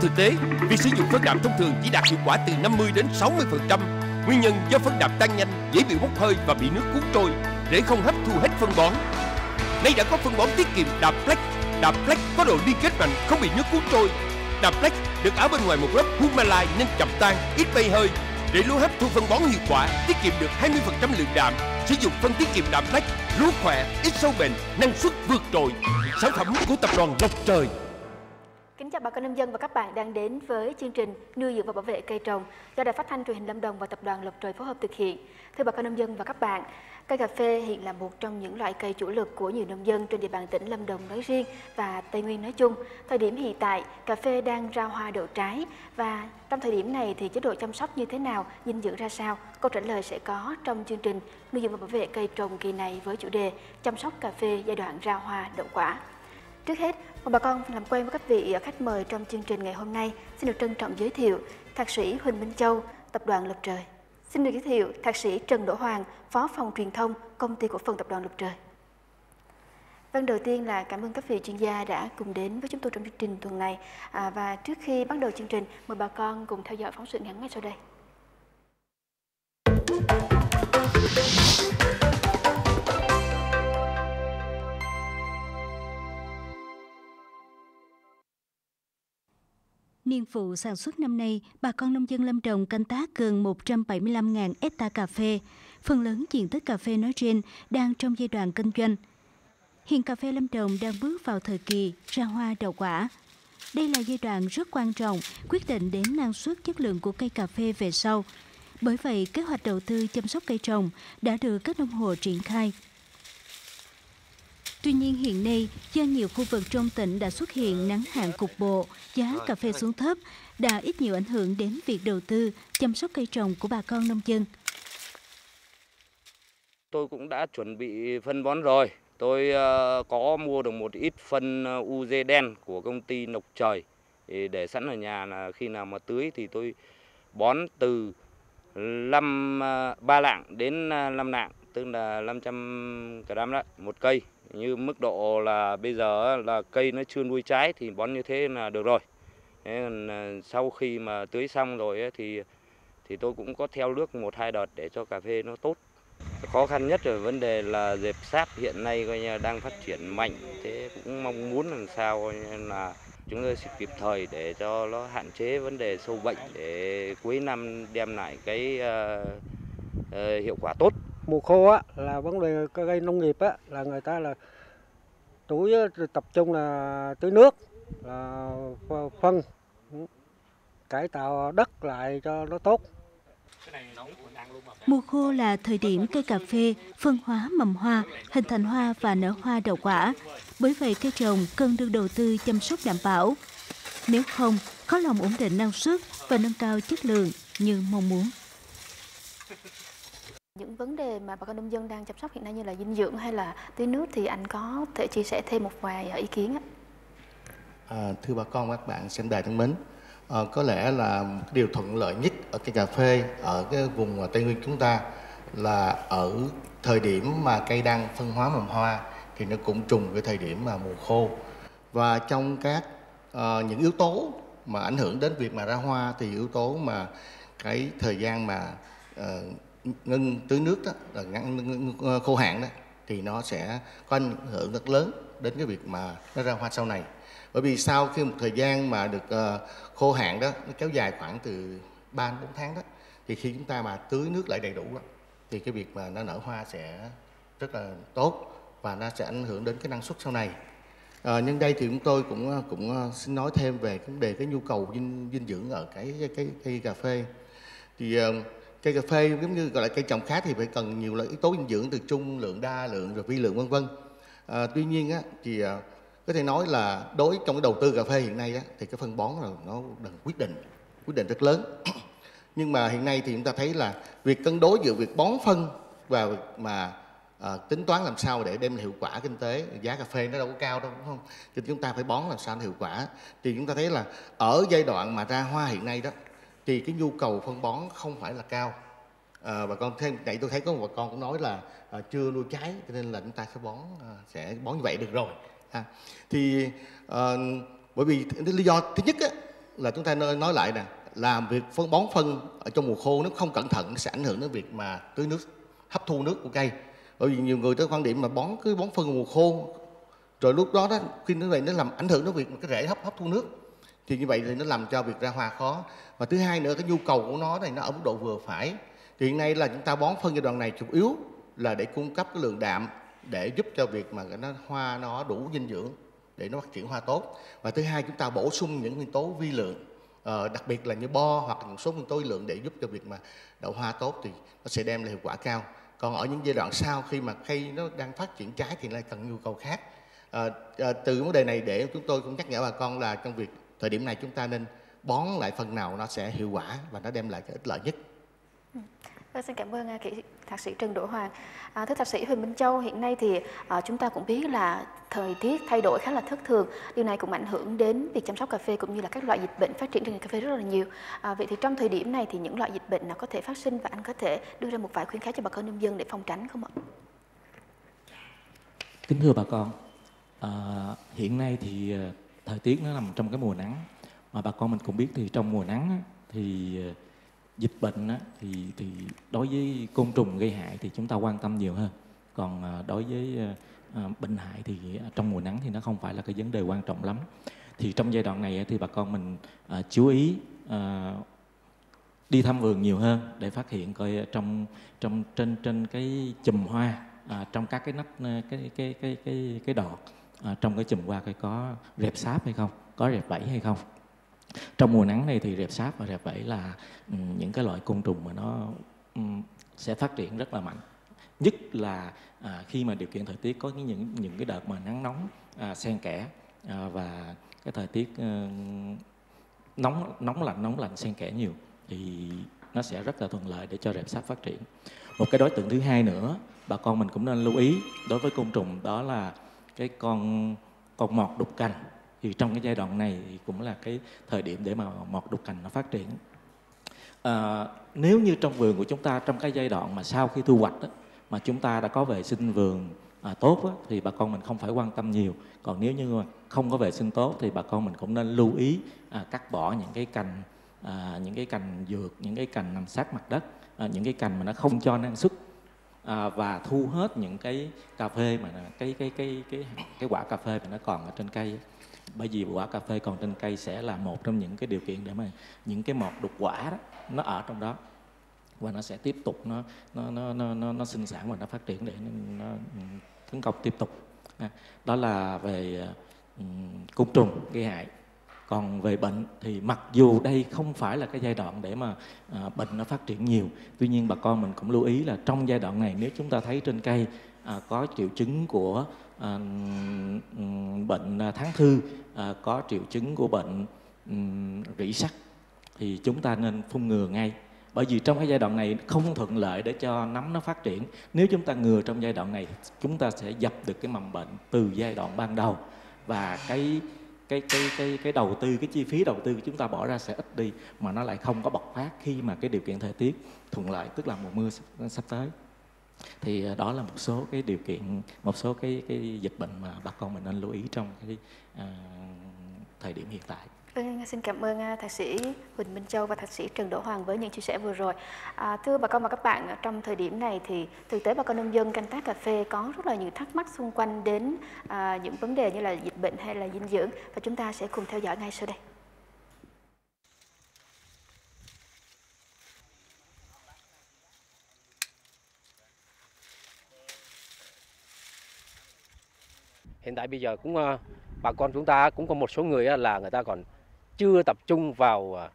thực tế, việc sử dụng phân đạm thông thường chỉ đạt hiệu quả từ 50 đến 60%. Nguyên nhân do phân đạm tan nhanh, dễ bị bốc hơi và bị nước cuốn trôi, để không hấp thu hết phân bón. Nay đã có phân bón tiết kiệm đạm Flex. Đạm Flex có độ liên kết mạnh, không bị nước cuốn trôi. Đạm Flex được áo bên ngoài một lớp humalai nên chậm tan, ít bay hơi, để lúa hấp thu phân bón hiệu quả, tiết kiệm được 20% lượng đạm. Sử dụng phân tiết kiệm đạm Flex, lúa khỏe, ít sâu bệnh, năng suất vượt trội. Sản phẩm của tập đoàn Lộc Trời. Chào bà con nông dân và các bạn đang đến với chương trình nuôi dưỡng và bảo vệ cây trồng do Đài Phát thanh Truyền hình Lâm Đồng và Tập đoàn Lộc Trời phối hợp thực hiện. Thưa bà con nông dân và các bạn, cây cà phê hiện là một trong những loại cây chủ lực của nhiều nông dân trên địa bàn tỉnh Lâm Đồng nói riêng và Tây Nguyên nói chung. Thời điểm hiện tại, cà phê đang ra hoa đậu trái và trong thời điểm này thì chế độ chăm sóc như thế nào, dinh dưỡng ra sao? Câu trả lời sẽ có trong chương trình nuôi dưỡng và bảo vệ cây trồng kỳ này với chủ đề chăm sóc cà phê giai đoạn ra hoa đậu quả. Trước hết, mời bà con làm quen với các vị khách mời trong chương trình ngày hôm nay. Xin được trân trọng giới thiệu Thạc sĩ Huỳnh Minh Châu, Tập đoàn Lộc Trời. Xin được giới thiệu Thạc sĩ Trần Đỗ Hoàng, Phó phòng truyền thông, Công ty cổ phần Tập đoàn Lộc Trời. Vâng, đầu tiên là cảm ơn các vị chuyên gia đã cùng đến với chúng tôi trong chương trình tuần này. À, và trước khi bắt đầu chương trình, mời bà con cùng theo dõi phóng sự ngắn ngay sau đây. Niên vụ sản xuất năm nay, bà con nông dân Lâm Đồng canh tác gần 175.000 hecta cà phê. Phần lớn diện tích cà phê nói trên đang trong giai đoạn kinh doanh. Hiện cà phê Lâm Đồng đang bước vào thời kỳ ra hoa đậu quả. Đây là giai đoạn rất quan trọng, quyết định đến năng suất chất lượng của cây cà phê về sau. Bởi vậy, kế hoạch đầu tư chăm sóc cây trồng đã được các nông hộ triển khai Tuy nhiên hiện nay, do nhiều khu vực trong tỉnh đã xuất hiện nắng hạn cục bộ, giá cà phê xuống thấp, đã ít nhiều ảnh hưởng đến việc đầu tư, chăm sóc cây trồng của bà con nông dân. Tôi cũng đã chuẩn bị phân bón rồi. Tôi ờ, có mua được một ít phân ờ, UZ đen của công ty Nộc Trời để sẵn ở nhà là khi nào mà tưới thì tôi bón từ 5 3 ờ, lạng đến ờ, 5 lạng, tức là 500 gram đó, một cây như mức độ là bây giờ là cây nó chưa nuôi trái thì bón như thế là được rồi. À, sau khi mà tưới xong rồi thì thì tôi cũng có theo nước một hai đợt để cho cà phê nó tốt. Khó khăn nhất là vấn đề là dẹp sáp hiện nay coi như đang phát triển mạnh. Thế cũng mong muốn làm sao coi như là chúng tôi sẽ kịp thời để cho nó hạn chế vấn đề sâu bệnh để cuối năm đem lại cái uh, uh, hiệu quả tốt mùa khô á là vấn đề cây nông nghiệp á là người ta là chủ yếu tập trung là tưới nước là phân ừ, cải tạo đất lại cho nó tốt Mùa khô là thời điểm cây cà phê phân hóa mầm hoa, hình thành hoa và nở hoa đậu quả. Bởi vậy cây trồng cần được đầu tư chăm sóc đảm bảo. Nếu không, khó lòng ổn định năng suất và nâng cao chất lượng như mong muốn những vấn đề mà bà con nông dân đang chăm sóc hiện nay như là dinh dưỡng hay là tưới nước thì anh có thể chia sẻ thêm một vài à, ý kiến ạ? À, thưa bà con các bạn xem đài thân mến, à, có lẽ là một điều thuận lợi nhất ở cây cà phê ở cái vùng Tây Nguyên chúng ta là ở thời điểm mà cây đang phân hóa mầm hoa thì nó cũng trùng với thời điểm mà mùa khô và trong các uh, những yếu tố mà ảnh hưởng đến việc mà ra hoa thì yếu tố mà cái thời gian mà uh, ngưng tưới nước đó là ngăn khô hạn đó thì nó sẽ có ảnh hưởng rất lớn đến cái việc mà nó ra hoa sau này. Bởi vì sau khi một thời gian mà được ờ, khô hạn đó nó kéo dài khoảng từ 3 đến 4 tháng đó thì khi chúng ta mà tưới nước lại đầy đủ đó, thì cái việc mà nó nở hoa sẽ rất là tốt và nó sẽ ảnh hưởng đến cái năng suất sau này. À, nhân đây thì chúng tôi cũng ờ, cũng xin nói thêm về vấn đề cái nhu cầu dinh, dinh dưỡng ở cái cái cây cà phê. Thì uh, cây cà phê giống như gọi là cây trồng khác thì phải cần nhiều loại yếu tố dinh dưỡng từ trung lượng đa lượng rồi vi lượng vân vân. À, tuy nhiên á thì à, có thể nói là đối trong cái đầu tư cà phê hiện nay á thì cái phân bón là nó đừng quyết định quyết định rất lớn. Nhưng mà hiện nay thì chúng ta thấy là việc cân đối giữa việc bón phân và việc mà à, tính toán làm sao để đem lại hiệu quả kinh tế giá cà phê nó đâu có cao đâu đúng không? Thì chúng ta phải bón làm sao nó hiệu quả. Thì chúng ta thấy là ở giai đoạn mà ra hoa hiện nay đó thì cái nhu cầu phân bón không phải là cao. À, bà con thêm nãy tôi thấy có một bà con cũng nói là à, chưa nuôi trái cho nên là chúng ta sẽ bón à, sẽ bón như vậy được rồi ha. Thì à, bởi vì lý do thứ nhất á, là chúng ta nói lại nè làm việc phân bón phân ở trong mùa khô nếu không cẩn thận sẽ ảnh hưởng đến việc mà tưới nước hấp thu nước của cây. Bởi vì nhiều người tới quan điểm mà bón cứ bón phân mùa khô rồi lúc đó đó khi nó vậy nó làm ảnh hưởng đến việc cái rễ hấp hấp thu nước thì như vậy thì nó làm cho việc ra hoa khó. Và thứ hai nữa cái nhu cầu của nó này nó ở mức độ vừa phải. Thì hiện nay là chúng ta bón phân giai đoạn này chủ yếu là để cung cấp cái lượng đạm để giúp cho việc mà nó hoa nó đủ dinh dưỡng để nó phát triển hoa tốt. Và thứ hai chúng ta bổ sung những nguyên tố vi lượng ờ, đặc biệt là như bo hoặc một số nguyên tố vi lượng để giúp cho việc mà đậu hoa tốt thì nó sẽ đem lại hiệu quả cao. Còn ở những giai đoạn sau khi mà cây nó đang phát triển trái thì lại cần nhu cầu khác. À, à, từ vấn đề này để chúng tôi cũng nhắc nhở bà con là trong việc thời điểm này chúng ta nên bón lại phần nào nó sẽ hiệu quả và nó đem lại cái ích lợi nhất Vâng, xin cảm ơn à, kỹ thạc sĩ Trần Đỗ Hoàng. À, thưa thạc sĩ Huỳnh Minh Châu, hiện nay thì à, chúng ta cũng biết là thời tiết thay đổi khá là thất thường. Điều này cũng ảnh hưởng đến việc chăm sóc cà phê cũng như là các loại dịch bệnh phát triển trên cà phê rất là nhiều. À, vậy thì trong thời điểm này thì những loại dịch bệnh nào có thể phát sinh và anh có thể đưa ra một vài khuyến cáo cho bà con nông dân để phòng tránh không ạ? Kính thưa bà con, à, hiện nay thì à, thời tiết nó nằm trong cái mùa nắng. Mà bà con mình cũng biết thì trong mùa nắng thì ờ, dịch bệnh á, thì thì đối với côn trùng gây hại thì chúng ta quan tâm nhiều hơn. Còn ờ, đối với ờ, bệnh hại thì trong mùa nắng thì nó không phải là cái vấn đề quan trọng lắm. Thì trong giai đoạn này thì bà con mình chú ý đi thăm vườn nhiều hơn để phát hiện coi trong trong trên trên cái chùm hoa à, trong các cái nắp cái cái cái cái, cái đọt à, trong cái chùm hoa coi có rệp sáp hay không có rệp bẫy hay không. Trong mùa nắng này thì rệp sáp và rệp bẫy là um, những cái loại côn trùng mà nó um, sẽ phát triển rất là mạnh. Nhất là à, khi mà điều kiện thời tiết có những những cái đợt mà nắng nóng à, xen kẽ à, và cái thời tiết à, nóng nóng lạnh nóng lạnh xen kẽ nhiều thì nó sẽ rất là thuận lợi để cho rệp sáp phát triển. Một cái đối tượng thứ hai nữa bà con mình cũng nên lưu ý đối với côn trùng đó là cái con con mọt đục cành. Thì trong cái giai đoạn này thì cũng là cái thời điểm để mà mọt đục cành nó phát triển. À, nếu như trong vườn của chúng ta trong cái giai đoạn mà sau khi thu hoạch đó, mà chúng ta đã có vệ sinh vườn à, tốt đó, thì bà con mình không phải quan tâm nhiều. Còn nếu như mà không có vệ sinh tốt thì bà con mình cũng nên lưu ý à, cắt bỏ những cái cành à, những cái cành dược những cái cành nằm sát mặt đất à, những cái cành mà nó không cho năng suất à, và thu hết những cái cà phê mà cái cái cái cái cái quả cà phê mà nó còn ở trên cây bởi vì quả cà phê còn trên cây sẽ là một trong những cái điều kiện để mà những cái mọt đục quả đó nó ở trong đó. Và nó sẽ tiếp tục nó nó nó nó nó, nó sinh sản và nó phát triển để nó, nó tấn công tiếp tục. À, đó là về um, côn trùng gây hại còn về bệnh thì mặc dù đây không phải là cái giai đoạn để mà à, bệnh nó phát triển nhiều tuy nhiên bà con mình cũng lưu ý là trong giai đoạn này nếu chúng ta thấy trên cây à, có triệu chứng của à, bệnh à, tháng thư à, có triệu chứng của bệnh um, rỉ sắt thì chúng ta nên phun ngừa ngay. Bởi vì trong cái giai đoạn này không thuận lợi để cho nấm nó phát triển. Nếu chúng ta ngừa trong giai đoạn này chúng ta sẽ dập được cái mầm bệnh từ giai đoạn ban đầu. Và cái cái cái cái cái đầu tư cái chi phí đầu tư của chúng ta bỏ ra sẽ ít đi mà nó lại không có bộc phát khi mà cái điều kiện thời tiết thuận lợi tức là mùa mưa sắp tới. Thì à, đó là một số cái điều kiện một số cái cái dịch bệnh mà bà con mình nên lưu ý trong cái à, thời điểm hiện tại. Vâng, xin cảm ơn à, thạc sĩ Huỳnh Minh Châu và thạc sĩ Trần Đỗ Hoàng với những chia sẻ vừa rồi. À, thưa bà con và các bạn, trong thời điểm này thì thực tế bà con nông dân canh tác cà phê có rất là nhiều thắc mắc xung quanh đến à, những vấn đề như là dịch bệnh hay là dinh dưỡng và chúng ta sẽ cùng theo dõi ngay sau đây. Hiện tại bây giờ cũng à, bà con chúng ta cũng có một số người là người ta còn chưa tập trung vào à,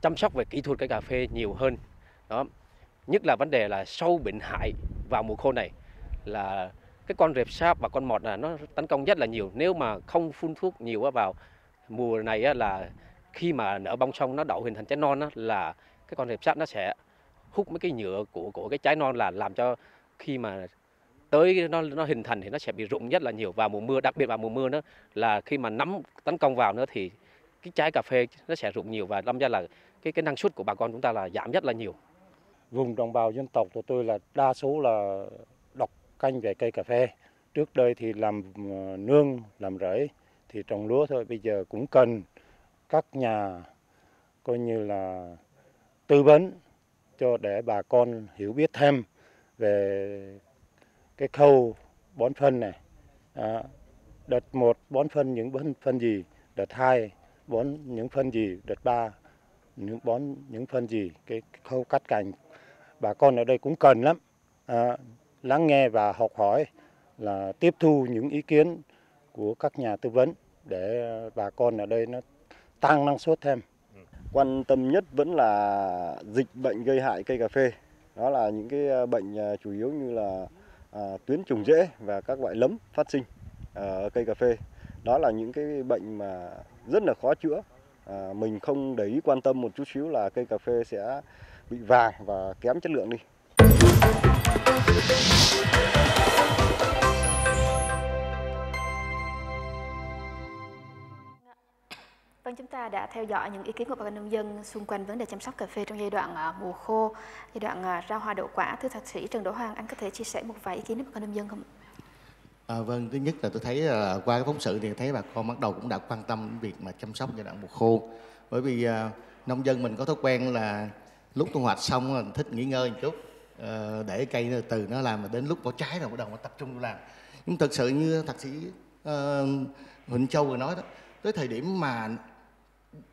chăm sóc về kỹ thuật cây cà phê nhiều hơn. Đó, nhất là vấn đề là sâu bệnh hại vào mùa khô này là cái con rệp sáp và con mọt là nó tấn công rất là nhiều. Nếu mà không phun thuốc nhiều vào mùa này là khi mà nở bông xong nó đậu hình thành trái non là cái con rệp sáp nó sẽ hút mấy cái nhựa của của cái trái non là làm cho khi mà tới nó nó hình thành thì nó sẽ bị rụng rất là nhiều vào mùa mưa. Đặc biệt vào mùa mưa nữa là khi mà nắm tấn công vào nữa thì cái trái cà phê nó sẽ rụng nhiều và đâm ra là cái cái năng suất của bà con chúng ta là giảm rất là nhiều. Vùng đồng bào dân tộc của tôi là đa số là độc canh về cây cà phê. Trước đây thì làm ờ, nương, làm rẫy thì trồng lúa thôi, bây giờ cũng cần các nhà coi như là tư vấn cho để bà con hiểu biết thêm về cái khâu bón phân này. À, đợt một bón phân những bón phân gì, đợt hai bón những phân gì, đợt ba những bón những phân gì, cái khâu cắt cành bà con ở đây cũng cần lắm à, lắng nghe và học hỏi là tiếp thu những ý kiến của các nhà tư vấn để bà con ở đây nó tăng năng suất thêm. Quan tâm nhất vẫn là dịch bệnh gây hại cây cà phê. Đó là những cái à, bệnh à, chủ yếu như là à, tuyến trùng rễ và các loại lấm phát sinh à, ở cây cà phê. Đó là những cái bệnh mà rất là khó chữa. À, mình không để ý quan tâm một chút xíu là cây cà phê sẽ bị vàng và kém chất lượng đi. Vâng, chúng ta đã theo dõi những ý kiến của bà con nông dân xung quanh vấn đề chăm sóc cà phê trong giai đoạn à, mùa khô, giai đoạn à, ra hoa đậu quả. Thưa thạc sĩ Trần Đỗ Hoàng, anh có thể chia sẻ một vài ý kiến với bà con nông dân không? À, vâng, thứ nhất là tôi thấy là qua cái phóng sự thì thấy bà con bắt đầu cũng đã quan tâm đến việc mà chăm sóc giai đoạn mùa khô. Bởi vì uh, nông dân mình có thói quen là lúc thu hoạch xong là thích nghỉ ngơi một chút uh, để cây từ nó làm mà đến lúc có trái rồi bắt đầu nó tập trung làm. Nhưng thực sự như thạc sĩ uh, Huỳnh Châu vừa nói đó, tới thời điểm mà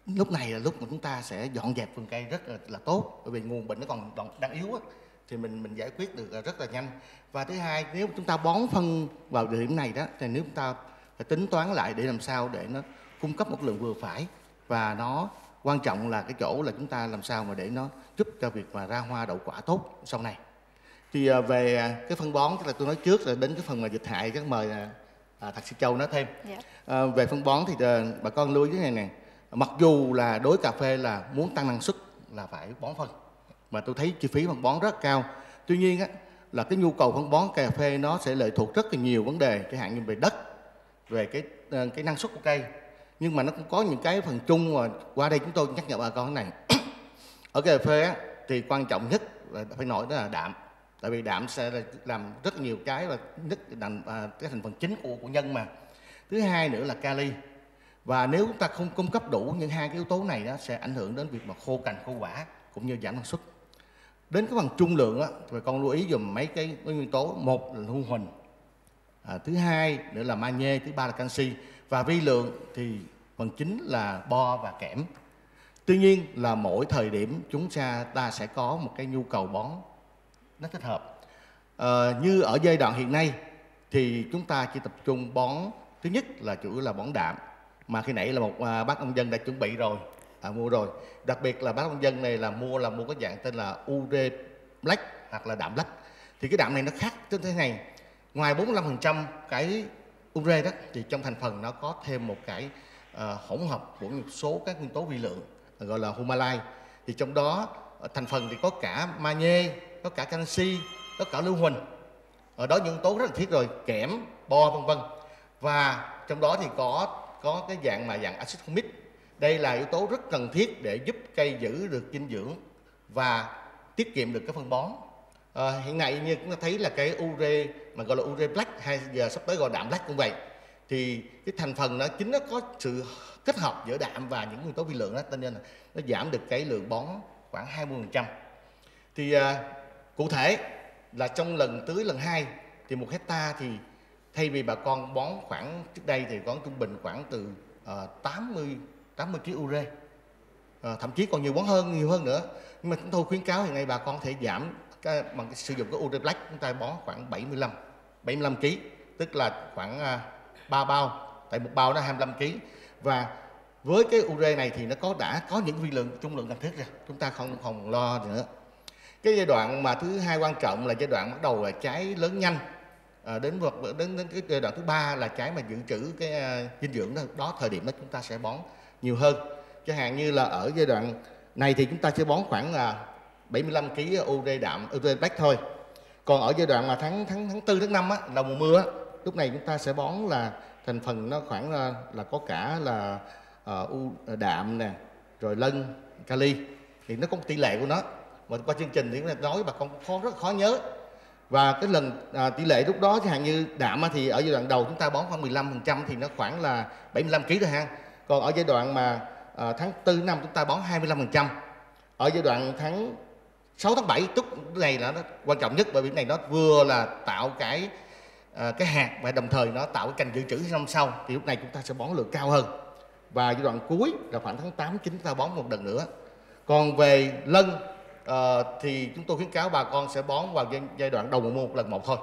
lúc này là lúc mà chúng ta sẽ dọn dẹp vườn cây rất là, là tốt bởi vì nguồn bệnh nó còn đang yếu á, thì mình mình giải quyết được rất là nhanh. Và thứ hai nếu chúng ta bón phân vào điểm này đó thì nếu chúng ta phải tính toán lại để làm sao để nó cung cấp một lượng vừa phải. Và nó quan trọng là cái chỗ là chúng ta làm sao mà để nó giúp cho việc mà ra hoa đậu quả tốt sau này. Thì à, về cái phân bón tức là tôi nói trước là đến cái phần mà dịch hại chắc mời à, thạc sĩ châu nói thêm. Yeah. à, về phân bón thì à, bà con lưu ý cái này nè. Mặc dù là đối cà phê là muốn tăng năng suất là phải bón phân mà tôi thấy chi phí phân bón rất cao. Tuy nhiên á, là cái nhu cầu phân bón cà phê nó sẽ lệ thuộc rất là nhiều vấn đề chẳng hạn như về đất về cái ờ, cái năng suất của cây. Nhưng mà nó cũng có những cái phần chung mà qua đây chúng tôi nhắc nhở bà con này. Ở cà phê á, thì quan trọng nhất là phải nói đó là đạm. Tại vì đạm sẽ làm rất nhiều cái và nhất là à, cái thành phần chính của của nhân mà. Thứ hai nữa là kali. Và nếu chúng ta không cung cấp đủ những hai cái yếu tố này đó sẽ ảnh hưởng đến việc mà khô cành khô quả cũng như giảm năng suất đến cái phần trung lượng á thì con lưu ý dùm mấy cái, nguyên tố. Một là hung huỳnh à, thứ hai nữa là magie thứ ba là canxi. Và vi lượng thì phần chính là bo và kẽm. Tuy nhiên là mỗi thời điểm chúng ta ta sẽ có một cái nhu cầu bón nó thích hợp. À, như ở giai đoạn hiện nay thì chúng ta chỉ tập trung bón thứ nhất là chủ yếu là bón đạm. Mà khi nãy là một à, bác nông dân đã chuẩn bị rồi à, mua rồi. Đặc biệt là bác nông dân này là mua là mua cái dạng tên là ure black hoặc là đạm black thì cái đạm này nó khác trên thế này. Ngoài 45% cái ure đó thì trong thành phần nó có thêm một cái uh, hỗn hợp của một số các nguyên tố vi lượng gọi là humalai thì trong đó ờ, thành phần thì có cả magie có cả canxi có cả lưu huỳnh. Ở đó những yếu tố rất là thiết rồi kẽm bo vân vân. Và trong đó thì có có cái dạng mà dạng axit humic đây là yếu tố rất cần thiết để giúp cây giữ được dinh dưỡng và tiết kiệm được cái phân bón. À, hiện nay như chúng ta thấy là cái ure mà gọi là ure black hay giờ sắp tới gọi đạm black cũng vậy thì cái thành phần nó chính nó có sự kết hợp giữa đạm và những nguyên tố vi lượng đó cho nên là nó giảm được cái lượng bón khoảng 20% thì à, cụ thể là trong lần tưới lần hai thì một hecta thì thay vì bà con bón khoảng trước đây thì có trung bình khoảng từ ờ, à, 80 80 kg ure. À, thậm chí còn nhiều bón hơn nhiều hơn nữa. Nhưng mà chúng tôi khuyến cáo hiện nay bà con thể giảm cái, bằng cái, sử dụng cái ure black chúng ta bón khoảng 75 75 kg tức là khoảng à, 3 bao. Tại một bao nó 25 kg và với cái ure này thì nó có đã có những vi lượng trung lượng cần thiết rồi. Chúng ta không không lo nữa. Cái giai đoạn mà thứ hai quan trọng là giai đoạn bắt đầu là trái lớn nhanh. À, đến vật đến đến cái giai đoạn thứ ba là trái mà dự trữ cái uh, dinh dưỡng đó, đó thời điểm đó chúng ta sẽ bón nhiều hơn. Chẳng hạn như là ở giai đoạn này thì chúng ta sẽ bón khoảng là 75 kg ure đạm ure black thôi. Còn ở giai đoạn mà tháng tháng tháng tư tháng năm á đầu mùa mưa á, lúc này chúng ta sẽ bón là thành phần nó khoảng là, là có cả là uh, u đạm nè rồi lân kali. Thì nó có một tỷ lệ của nó. Mà qua chương trình thì nói bà con khó rất khó nhớ. Và cái lần à, tỷ lệ lúc đó chẳng hạn như đạm thì ở giai đoạn đầu chúng ta bón khoảng 15% thì nó khoảng là 75 kg thôi ha còn ở giai đoạn mà à, tháng 4 năm chúng ta bón 25%. Ở giai đoạn tháng 6 tháng 7 túc này là nó quan trọng nhất bởi vì này nó vừa là tạo cái à, cái hạt và đồng thời nó tạo cái cành dự trữ năm sau thì lúc này chúng ta sẽ bón lượng cao hơn. Và giai đoạn cuối là khoảng tháng 8 9 chúng ta bón một lần nữa. Còn về lân à, thì chúng tôi khuyến cáo bà con sẽ bón vào giai, giai đoạn đầu mùa một lần một thôi.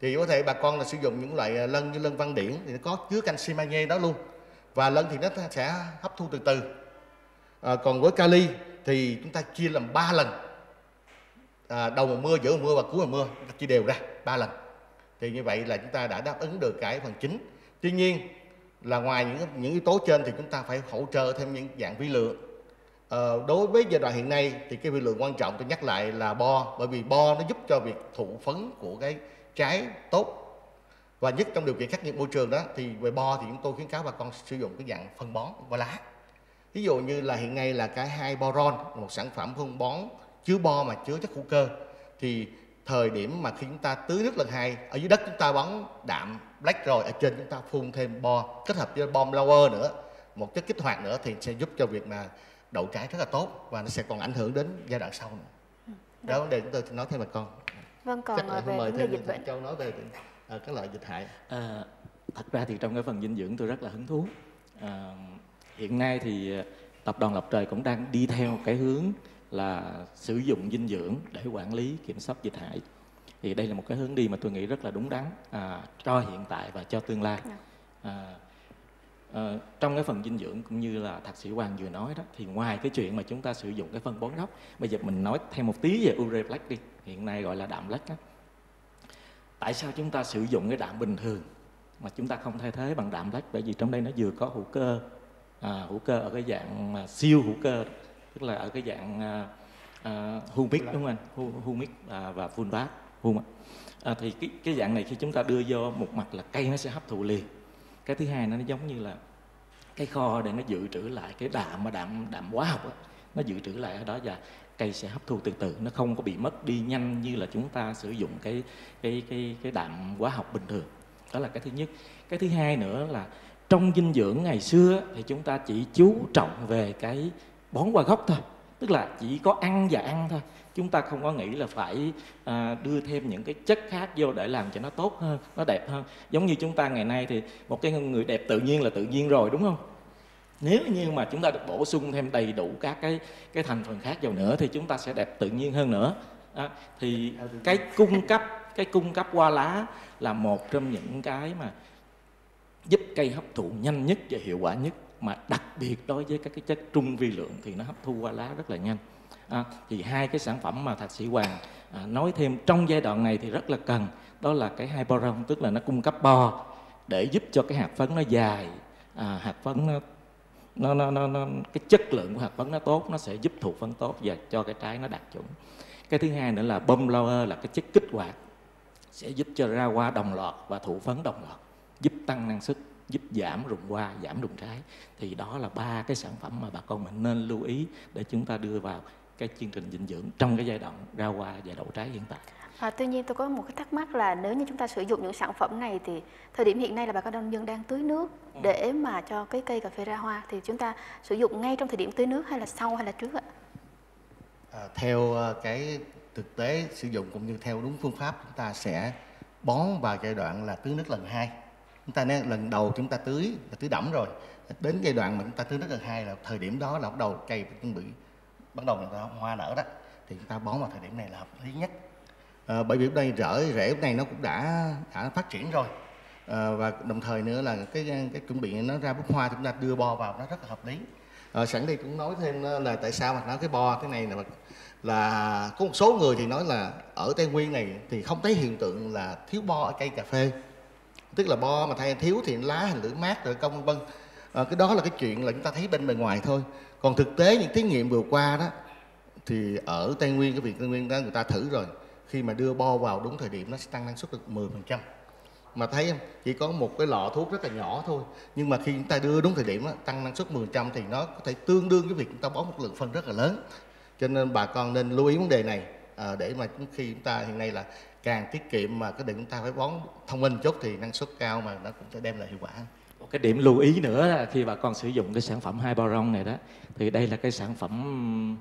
Thì có thể bà con là sử dụng những loại à, lân như lân văn điển thì nó có chứa canxi magie đó luôn và lân thì nó sẽ hấp thu từ từ. À, còn với kali thì chúng ta chia làm 3 lần. À, đầu mùa mưa giữa mùa mưa và cuối mùa mưa chúng ta chia đều ra ba lần. Thì như vậy là chúng ta đã đáp ứng được cái phần chính. Tuy nhiên là ngoài những những yếu tố trên thì chúng ta phải hỗ trợ thêm những dạng vi lượng. Ờ, đối với giai đoạn hiện nay thì cái vi lượng quan trọng tôi nhắc lại là bo bởi vì bo nó giúp cho việc thụ phấn của cái trái tốt và nhất trong điều kiện khắc nghiệt môi trường đó thì về bo thì chúng tôi khuyến cáo bà con sử dụng cái dạng phân bón và lá. Ví dụ như là hiện nay là cái hai boron một sản phẩm phân bón chứa bo mà chứa chất hữu cơ. Thì thời điểm mà khi chúng ta tưới nước lần hai ở dưới đất chúng ta bón đạm black rồi ở trên chúng ta phun thêm bo kết hợp với bom blower nữa một chất kích hoạt nữa thì sẽ giúp cho việc là đậu trái rất là tốt và nó sẽ còn ảnh hưởng đến giai đoạn sau nữa. Đó vấn đề chúng tôi nói thêm bà con. Vâng còn Chắc về mời vấn đề thêm dịch bệnh. Châu nói về à, các loại dịch hại À, thật ra thì trong cái phần dinh dưỡng tôi rất là hứng thú. À, hiện nay thì tập đoàn Lộc Trời cũng đang đi theo cái hướng là sử dụng dinh dưỡng để quản lý kiểm soát dịch hại. Thì đây là một cái hướng đi mà tôi nghĩ rất là đúng đắn à, cho hiện tại và cho tương lai. À, à, trong cái phần dinh dưỡng cũng như là thạc sĩ Hoàng vừa nói đó thì ngoài cái chuyện mà chúng ta sử dụng cái phân bón gốc bây giờ mình nói thêm một tí về ure black đi hiện nay gọi là đạm black đó tại sao chúng ta sử dụng cái đạm bình thường mà chúng ta không thay thế bằng đạm lách? bởi vì trong đây nó vừa có hữu cơ à, hữu cơ ở cái dạng mà siêu hữu cơ tức là ở cái dạng à, à, humic đúng không anh? Humic à, và fulvat hum à, thì cái cái dạng này khi chúng ta đưa vô một mặt là cây nó sẽ hấp thụ liền. Cái thứ hai nó giống như là cái kho để nó dự trữ lại cái đạm mà đạm đạm hóa học đó, nó dự trữ lại ở đó. Và cây sẽ hấp thu từ từ nó không có bị mất đi nhanh như là chúng ta sử dụng cái cái cái cái đạm hóa học bình thường. Đó là cái thứ nhất. Cái thứ hai nữa là trong dinh dưỡng ngày xưa thì chúng ta chỉ chú trọng về cái bón qua gốc thôi. Tức là chỉ có ăn và ăn thôi. Chúng ta không có nghĩ là phải à, đưa thêm những cái chất khác vô để làm cho nó tốt hơn nó đẹp hơn. Giống như chúng ta ngày nay thì một cái người đẹp tự nhiên là tự nhiên rồi đúng không? Nếu như mà chúng ta được bổ sung thêm đầy đủ các cái cái thành phần khác vào nữa thì chúng ta sẽ đẹp tự nhiên hơn nữa. À, thì cái cung cấp cái cung cấp qua lá là một trong những cái mà giúp cây hấp thụ nhanh nhất và hiệu quả nhất mà đặc biệt đối với các cái chất trung vi lượng thì nó hấp thu qua lá rất là nhanh. À, thì hai cái sản phẩm mà thạc sĩ Hoàng à, nói thêm trong giai đoạn này thì rất là cần đó là cái hai boron tức là nó cung cấp bo để giúp cho cái hạt phấn nó dài à, hạt phấn nó nó, nó, nó, nó cái chất lượng của hạt phấn nó tốt nó sẽ giúp thụ phấn tốt và cho cái trái nó đạt chuẩn. Cái thứ hai nữa là bơm lower là cái chất kích hoạt sẽ giúp cho ra hoa đồng loạt và thụ phấn đồng loạt giúp tăng năng suất giúp giảm rụng hoa giảm rụng trái. Thì đó là ba cái sản phẩm mà bà con mình nên lưu ý để chúng ta đưa vào cái chương trình dinh dưỡng trong cái giai đoạn ra hoa và đậu trái hiện tại. À, tuy nhiên tôi có một cái thắc mắc là nếu như chúng ta sử dụng những sản phẩm này thì thời điểm hiện nay là bà con nông dân đang tưới nước để mà cho cái cây cà phê ra hoa thì chúng ta sử dụng ngay trong thời điểm tưới nước hay là sau hay là trước ạ? À, theo à, cái thực tế sử dụng cũng như theo đúng phương pháp chúng ta sẽ bón vào giai đoạn là tưới nước lần hai. Chúng ta nói lần đầu chúng ta tưới là tưới đẫm rồi. Đến giai đoạn mà chúng ta tưới nước lần hai là thời điểm đó là bắt đầu cây chuẩn bị bắt đầu ta hoa nở đó. Thì chúng ta bón vào thời điểm này là hợp lý nhất à, bởi vì lúc đây rễ rễ lúc này nó cũng đã đã phát triển rồi. À, và đồng thời nữa là cái cái chuẩn bị nó ra bút hoa chúng ta đưa bo vào nó rất là hợp lý. À, sẵn đây cũng nói thêm là tại sao mà nói cái bo cái này là là có một số người thì nói là ở tây nguyên này thì không thấy hiện tượng là thiếu bo ở cây cà phê. Tức là bo mà thay thiếu thì lá hình lưỡi mát rồi công vân à, cái đó là cái chuyện là chúng ta thấy bên bề ngoài thôi. Còn thực tế những thí nghiệm vừa qua đó thì ở tây nguyên cái việc tây nguyên đó người ta thử rồi khi mà đưa bo vào đúng thời điểm nó sẽ tăng năng suất được 10% mà thấy không? Chỉ có một cái lọ thuốc rất là nhỏ thôi. Nhưng mà khi chúng ta đưa đúng thời điểm đó, tăng năng suất 10% thì nó có thể tương đương với việc chúng ta bón một lượng phân rất là lớn. Cho nên bà con nên lưu ý vấn đề này à, để mà khi chúng ta hiện nay là càng tiết kiệm mà cái định chúng ta phải bón thông minh chút thì năng suất cao mà nó cũng sẽ đem lại hiệu quả. Một cái điểm lưu ý nữa là khi bà con sử dụng cái sản phẩm hai bao rong này đó thì đây là cái sản phẩm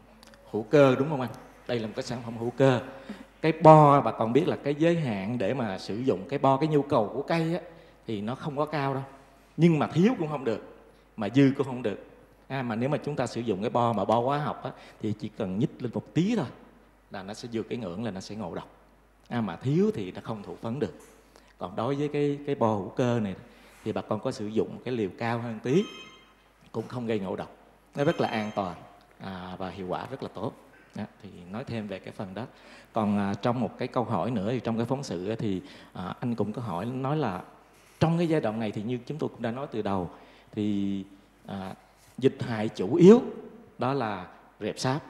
hữu cơ đúng không anh? Đây là một cái sản phẩm hữu cơ cái bo bà còn biết là cái giới hạn để mà sử dụng cái bo cái nhu cầu của cây á, thì nó không có cao đâu. Nhưng mà thiếu cũng không được mà dư cũng không được. À, mà nếu mà chúng ta sử dụng cái bo mà bo hóa học á, thì chỉ cần nhích lên một tí thôi là nó sẽ vượt cái ngưỡng là nó sẽ ngộ độc. À, mà thiếu thì nó không thụ phấn được. Còn đối với cái cái bo hữu cơ này thì bà con có sử dụng cái liều cao hơn tí cũng không gây ngộ độc. Nó rất là an toàn à, và hiệu quả rất là tốt đó, thì nói thêm về cái phần đó. Còn à, trong một cái câu hỏi nữa thì trong cái phóng sự thì à, anh cũng có hỏi nói là trong cái giai đoạn này thì như chúng tôi cũng đã nói từ đầu thì à, dịch hại chủ yếu đó là rệp sáp.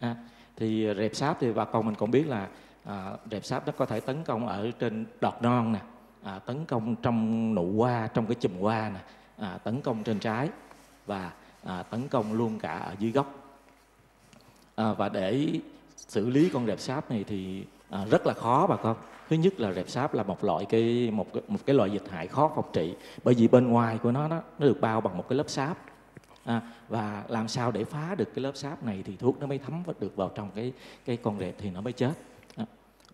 À, thì rệp sáp thì bà con mình cũng biết là à, rệp sáp nó có thể tấn công ở trên đọt non nè à, tấn công trong nụ hoa trong cái chùm hoa nè à, tấn công trên trái và à, tấn công luôn cả ở dưới gốc à, và để xử lý con rệp sáp này thì à, rất là khó bà con. Thứ nhất là rệp sáp là một loại cái một một cái loại dịch hại khó phòng trị bởi vì bên ngoài của nó nó, nó được bao bằng một cái lớp sáp. À, và làm sao để phá được cái lớp sáp này thì thuốc nó mới thấm được vào trong cái cái con rệp thì nó mới chết. À,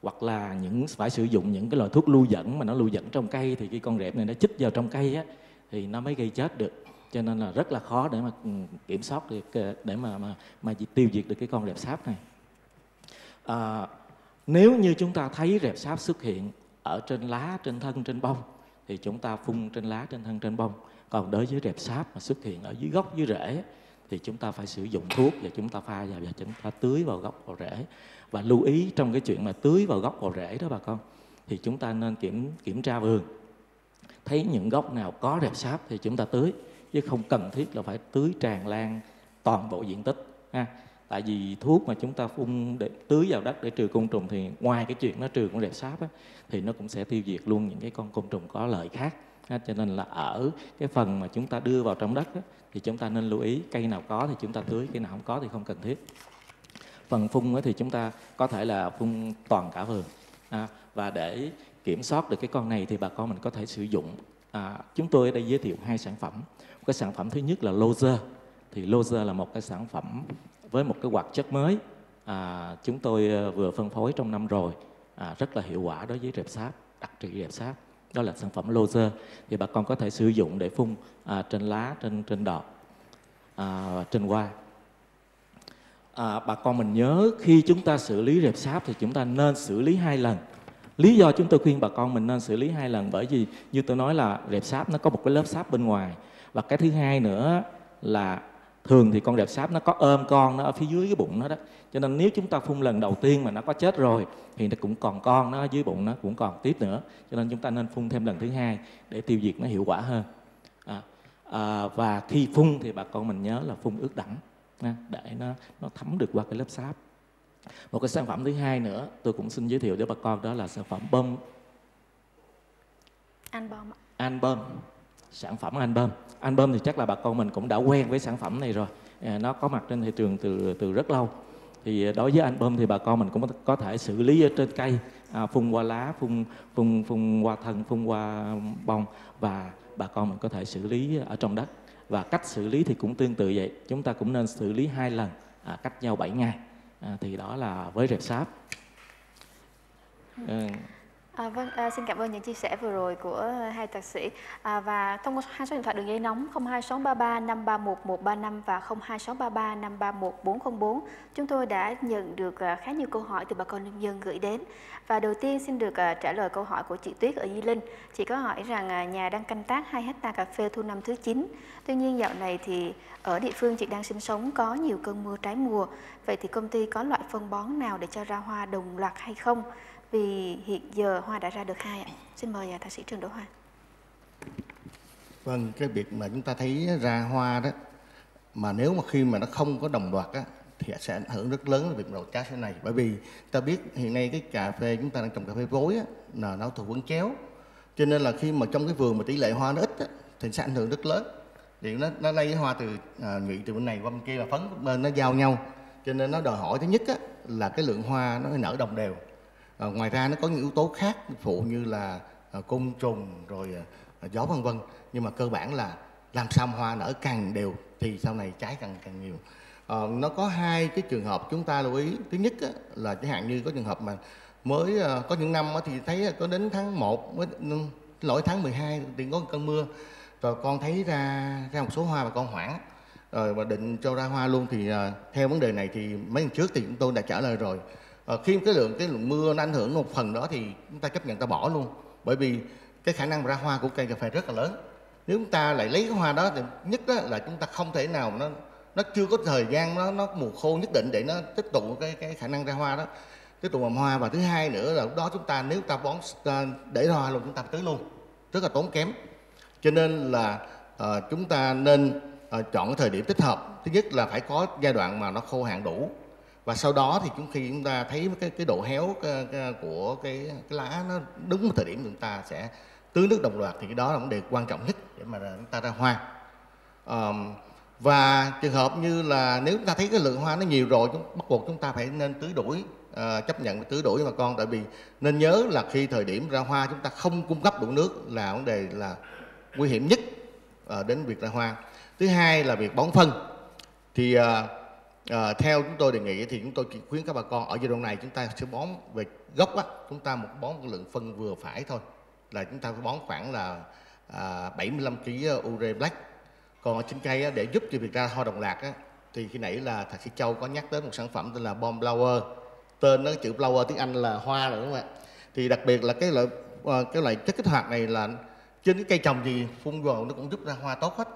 hoặc là những phải sử dụng những cái loại thuốc lưu dẫn mà nó lưu dẫn trong cây thì cái con rệp này nó chích vào trong cây á thì nó mới gây chết được cho nên là rất là khó để mà ừ, kiểm soát được để mà mà mà tiêu diệt được cái con rệp sáp này. À, nếu như chúng ta thấy rệp sáp xuất hiện ở trên lá trên thân trên bông thì chúng ta phun trên lá trên thân trên bông. Còn đối với rệp sáp mà xuất hiện ở dưới gốc dưới rễ thì chúng ta phải sử dụng thuốc và chúng ta pha vào và chúng ta tưới vào gốc vào rễ. Và lưu ý trong cái chuyện mà tưới vào gốc vào rễ đó bà con thì chúng ta nên kiểm kiểm tra vườn. Thấy những gốc nào có rệp sáp thì chúng ta tưới chứ không cần thiết là phải tưới tràn lan toàn bộ diện tích ha. Tại vì thuốc mà chúng ta phun để tưới vào đất để trừ côn trùng thì ngoài cái chuyện nó trừ con rệp sáp á, thì nó cũng sẽ tiêu diệt luôn những cái con côn trùng có lợi khác ha, cho nên là ở cái phần mà chúng ta đưa vào trong đất á, thì chúng ta nên lưu ý cây nào có thì chúng ta tưới cây nào không có thì không cần thiết. Phần phun thì chúng ta có thể là phun toàn cả vườn à, và để kiểm soát được cái con này thì bà con mình có thể sử dụng. À, chúng tôi ở đây giới thiệu hai sản phẩm cái sản phẩm thứ nhất là loser thì loser là một cái sản phẩm với một cái hoạt chất mới. À, chúng tôi ờ, vừa phân phối trong năm rồi. À, rất là hiệu quả đối với rệp sáp đặc trị rệp sáp đó là sản phẩm loser thì bà con có thể sử dụng để phun à, trên lá trên trên đọt à, trên hoa. À, bà con mình nhớ khi chúng ta xử lý rệp sáp thì chúng ta nên xử lý hai lần. Lý do chúng tôi khuyên bà con mình nên xử lý hai lần bởi vì như tôi nói là rệp sáp nó có một cái lớp sáp bên ngoài và cái thứ hai nữa là thường thì con rệp sáp nó có ôm con nó ở phía dưới cái bụng nó đó. Cho nên nếu chúng ta phun lần đầu tiên mà nó có chết rồi thì nó cũng còn con nó ở dưới bụng nó cũng còn tiếp nữa. Cho nên chúng ta nên phun thêm lần thứ hai để tiêu diệt nó hiệu quả hơn. À, à, và khi phun thì bà con mình nhớ là phun ướt đẫm để nó nó thấm được qua cái lớp sáp. Một cái sản phẩm thứ hai nữa tôi cũng xin giới thiệu với bà con đó là sản phẩm bơm. Album album sản phẩm album. Album thì chắc là bà con mình cũng đã quen với sản phẩm này rồi. À, nó có mặt trên thị trường từ từ rất lâu. Thì à, đối với album thì bà con mình cũng có thể xử lý ở trên cây à, phun qua lá phun phun phun qua thân phun qua bông và bà con mình có thể xử lý ở trong đất. Và cách xử lý thì cũng tương tự vậy. Chúng ta cũng nên xử lý hai lần à, cách nhau 7 ngày. À, thì đó là với rệp sáp. À, À, vâng, à, xin cảm ơn những chia sẻ vừa rồi của ờ, hai thạc sĩ. À, và thông qua hai số điện thoại đường dây nóng 02633 531 135 và 02633 531 404 chúng tôi đã nhận được à, khá nhiều câu hỏi từ bà con nông dân gửi đến. Và đầu tiên xin được à, trả lời câu hỏi của chị Tuyết ở Di Linh. Chị có hỏi rằng à, nhà đang canh tác 2 hecta cà phê thu năm thứ 9 tuy nhiên dạo này thì ở địa phương chị đang sinh sống có nhiều cơn mưa trái mùa. Vậy thì công ty có loại phân bón nào để cho ra hoa đồng loạt hay không? Vì hiện giờ hoa đã ra được hai ạ. Xin mời à, thạc sĩ Trần Đỗ Hoa. Vâng, cái việc mà chúng ta thấy ra hoa đó mà nếu mà khi mà nó không có đồng loạt á thì sẽ ảnh hưởng rất lớn đến việc đầu trái sau này. Bởi vì ta biết hiện nay cái cà phê chúng ta đang trồng cà phê vối á là nó thuộc vấn chéo. Cho nên là khi mà trong cái vườn mà tỷ lệ hoa nó ít á, thì sẽ ảnh hưởng rất lớn. Thì nó nó lây hoa từ à, nhụy từ bên này qua bên kia là phấn bên nó giao nhau. Cho nên nó đòi hỏi thứ nhất á, là cái lượng hoa nó phải nở đồng đều à, ngoài ra nó có những yếu tố khác phụ như là à, côn trùng rồi ờ, gió vân vân. Nhưng mà cơ bản là làm sao hoa nở càng đều thì sau này trái càng càng nhiều. À, nó có hai cái trường hợp chúng ta lưu ý. Thứ nhất á, là chẳng hạn như có trường hợp mà mới à, có những năm thì thấy có đến tháng 1 mới ừ, lỗi tháng 12 thì có cơn mưa. Rồi con thấy ra ra một số hoa mà con hoảng rồi mà định cho ra hoa luôn thì à, theo vấn đề này thì mấy lần trước thì chúng tôi đã trả lời rồi. Ờ, khi cái lượng cái lượng mưa nó ảnh hưởng một phần đó thì chúng ta chấp nhận ta bỏ luôn. Bởi vì cái khả năng ra hoa của cây cà phê rất là lớn. Nếu chúng ta lại lấy cái hoa đó thì nhất đó là chúng ta không thể nào nó nó chưa có thời gian nó nó mùa khô nhất định để nó tích tụ cái cái khả năng ra hoa đó. Tích tụ mầm hoa và thứ hai nữa là lúc đó chúng ta nếu ta bón để hoa luôn chúng ta tưới luôn. Rất là tốn kém. Cho nên là uh, chúng ta nên uh, chọn cái thời điểm thích hợp. Thứ nhất là phải có giai đoạn mà nó khô hạn đủ và sau đó thì chúng khi chúng ta thấy cái cái độ héo cái, cái, của cái, cái lá nó đúng thời điểm chúng ta sẽ tưới nước đồng loạt thì cái đó là vấn đề quan trọng nhất để mà chúng ta ra hoa. Um, và trường hợp như là nếu chúng ta thấy cái lượng hoa nó nhiều rồi chúng bắt buộc chúng ta phải nên tưới đuổi uh, ờ, chấp nhận tưới đuổi bà con. Tại vì nên nhớ là khi thời điểm ra hoa chúng ta không cung cấp đủ nước là vấn đề là nguy hiểm nhất uh, đến việc ra hoa. Thứ hai là việc bón phân. Thì uh, à, theo chúng tôi đề nghị thì chúng tôi khuyến các bà con ở giai đoạn này chúng ta sẽ bón về gốc á chúng ta một bón một lượng phân vừa phải thôi. Là chúng ta phải bón khoảng là à, 75 kg ure black. Còn ở trên cây á, để giúp cho việc ra hoa đồng lạc á, thì khi nãy là thạc sĩ châu có nhắc đến một sản phẩm tên là bomb flower tên nó chữ flower tiếng anh là hoa rồi đúng không ạ? Thì đặc biệt là cái loại ờ, cái loại chất kích hoạt này là trên cái cây trồng thì phun vào nó cũng giúp ra hoa tốt hết.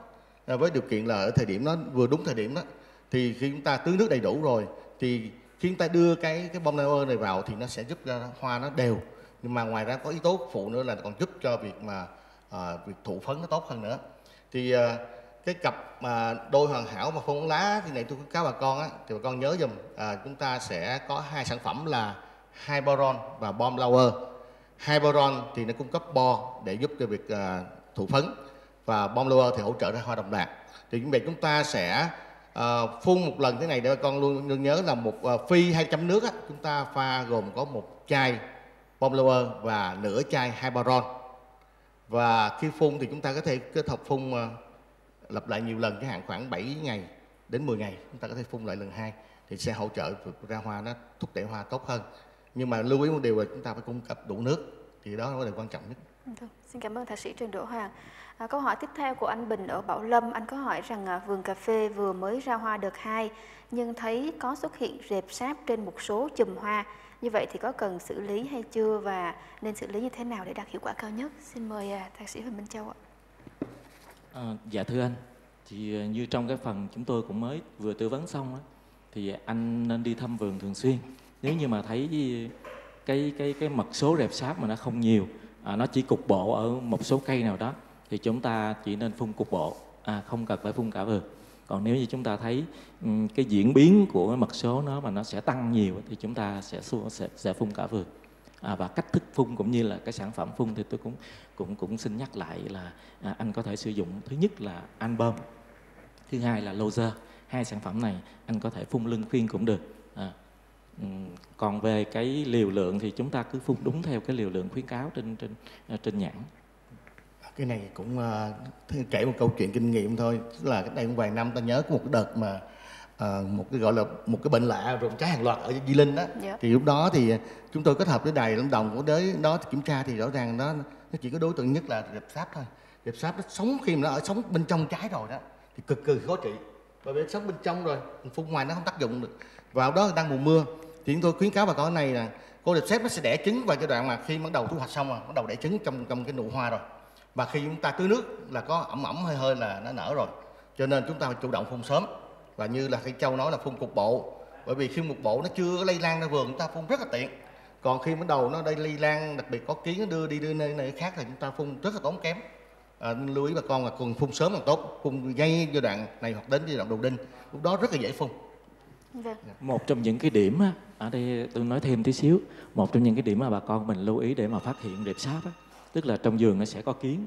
À, với điều kiện là ở thời điểm nó vừa đúng thời điểm đó thì khi chúng ta tưới nước đầy đủ rồi thì khi chúng ta đưa cái cái bom này vào thì nó sẽ giúp cho hoa nó đều. Nhưng mà ngoài ra có yếu tố phụ nữa là còn giúp cho việc mà à, việc thụ phấn nó tốt hơn nữa. Thì à, cái cặp mà đôi hoàn hảo mà phong lá thì này tôi khuyến cáo bà con á thì bà con nhớ dùm à, chúng ta sẽ có hai sản phẩm là hai boron và bom lower hai boron thì nó cung cấp bo để giúp cho việc à, thụ phấn và bom lower thì hỗ trợ ra hoa đồng loạt thì như vậy chúng ta sẽ à, phun một lần thế này để con luôn, luôn nhớ là một à, phi hai chấm nước á, chúng ta pha gồm có một chai bom lower và nửa chai hyperon và khi phun thì chúng ta có thể kết hợp phun à, lặp lại nhiều lần cái hạn khoảng 7 ngày đến 10 ngày chúng ta có thể phun lại lần hai thì sẽ hỗ trợ ra hoa nó thúc đẩy hoa tốt hơn nhưng mà lưu ý một điều là chúng ta phải cung cấp đủ nước thì đó là điều quan trọng nhất. Được. Xin cảm ơn thạc sĩ Trần Đỗ Hoàng. À, câu hỏi tiếp theo của anh Bình ở Bảo Lâm, anh có hỏi rằng à, vườn cà phê vừa mới ra hoa đợt 2 nhưng thấy có xuất hiện rệp sáp trên một số chùm hoa. Như vậy thì có cần xử lý hay chưa và nên xử lý như thế nào để đạt hiệu quả cao nhất? Xin mời à, thạc sĩ Huỳnh Minh Châu ạ. À, dạ thưa anh, thì à, như trong cái phần chúng tôi cũng mới vừa tư vấn xong đó, thì anh nên đi thăm vườn thường xuyên. Nếu như mà thấy à, cái cái cái mật số rệp sáp mà nó không nhiều, à, nó chỉ cục bộ ở một số cây nào đó thì chúng ta chỉ nên phun cục bộ, à, không cần phải phun cả vườn. Còn nếu như chúng ta thấy um, cái diễn biến của cái mật số nó mà nó sẽ tăng nhiều thì chúng ta sẽ sẽ, sẽ phun cả vườn. À, và cách thức phun cũng như là cái sản phẩm phun thì tôi cũng cũng cũng xin nhắc lại là à, anh có thể sử dụng thứ nhất là album thứ hai là lozer hai sản phẩm này anh có thể phun lưng khuyên cũng được. À, ừ, còn về cái liều lượng thì chúng ta cứ phun đúng theo cái liều lượng khuyến cáo trên trên à, trên nhãn cái này cũng uh, kể một câu chuyện kinh nghiệm thôi. Tức là cách đây cũng vài năm ta nhớ có một đợt mà uh, một cái gọi là một cái bệnh lạ rụng trái hàng loạt ở Di Linh đó yeah. Dạ. thì lúc đó thì chúng tôi kết hợp với đài lâm đồng của tới đó kiểm tra thì rõ ràng nó nó chỉ có đối tượng nhất là rệp sáp thôi. Rệp sáp nó sống khi mà nó ở sống bên trong trái rồi đó thì cực kỳ khó trị. Bởi vì sống bên trong rồi phun ngoài nó không tác dụng được. Vào đó đang mùa mưa thì chúng tôi khuyến cáo bà con này là cô rệp sáp nó sẽ đẻ trứng vào giai đoạn mà khi bắt đầu thu hoạch xong rồi bắt đầu đẻ trứng trong trong cái nụ hoa rồi và khi chúng ta tưới nước là có ẩm ẩm hơi hơi là nó nở rồi. Cho nên chúng ta phải chủ động phun sớm. Và như là thầy châu nói là phun cục bộ bởi vì khi một bộ nó chưa lây lan ra vườn chúng ta phun rất là tiện. Còn khi bắt đầu nó đây lây lan đặc biệt có kiến nó đưa đi đưa nơi nơi khác thì chúng ta phun rất là tốn kém. À, lưu ý bà con là cần phun sớm càng tốt phun ngay giai đoạn này hoặc đến giai đoạn đầu đinh lúc đó rất là dễ phun. Vâng. một trong những cái điểm á, ở đây tôi nói thêm tí xíu một trong những cái điểm mà bà con mình lưu ý để mà phát hiện rệp sáp á, tức là trong giường nó sẽ có kiến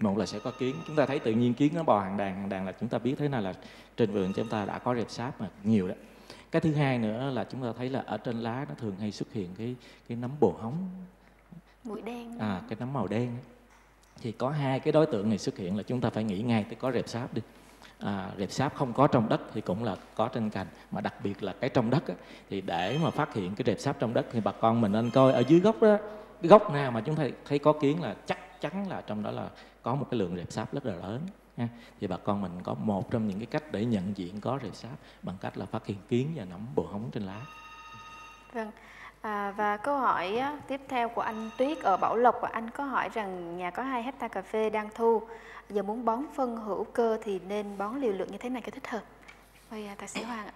một là sẽ có kiến. Chúng ta thấy tự nhiên kiến nó bò hàng đàn hàng đàn là chúng ta biết thế nào là trên vườn chúng ta đã có rệp sáp mà nhiều đó. Cái thứ hai nữa là chúng ta thấy là ở trên lá nó thường hay xuất hiện cái cái nấm bồ hóng. Bụi đen. À cái nấm màu đen. Thì có hai cái đối tượng này xuất hiện là chúng ta phải nghĩ ngay tới có rệp sáp đi. À, rệp sáp không có trong đất thì cũng là có trên cành mà đặc biệt là cái trong đất á, thì để mà phát hiện cái rệp sáp trong đất thì bà con mình nên coi ở dưới gốc đó cái gốc nào mà chúng ta thấy có kiến là chắc chắn là trong đó là có một cái lượng rệp sáp rất là lớn ha. thì bà con mình có một trong những cái cách để nhận diện có rệp sáp bằng cách là phát hiện kiến và nấm bồ hóng trên lá. Vâng. À, và câu hỏi tiếp theo của anh Tuyết ở Bảo Lộc và anh có hỏi rằng nhà có 2 hecta cà phê đang thu giờ muốn bón phân hữu cơ thì nên bón liều lượng như thế này có thích hợp. Mời à, thạc sĩ Hoàng ạ.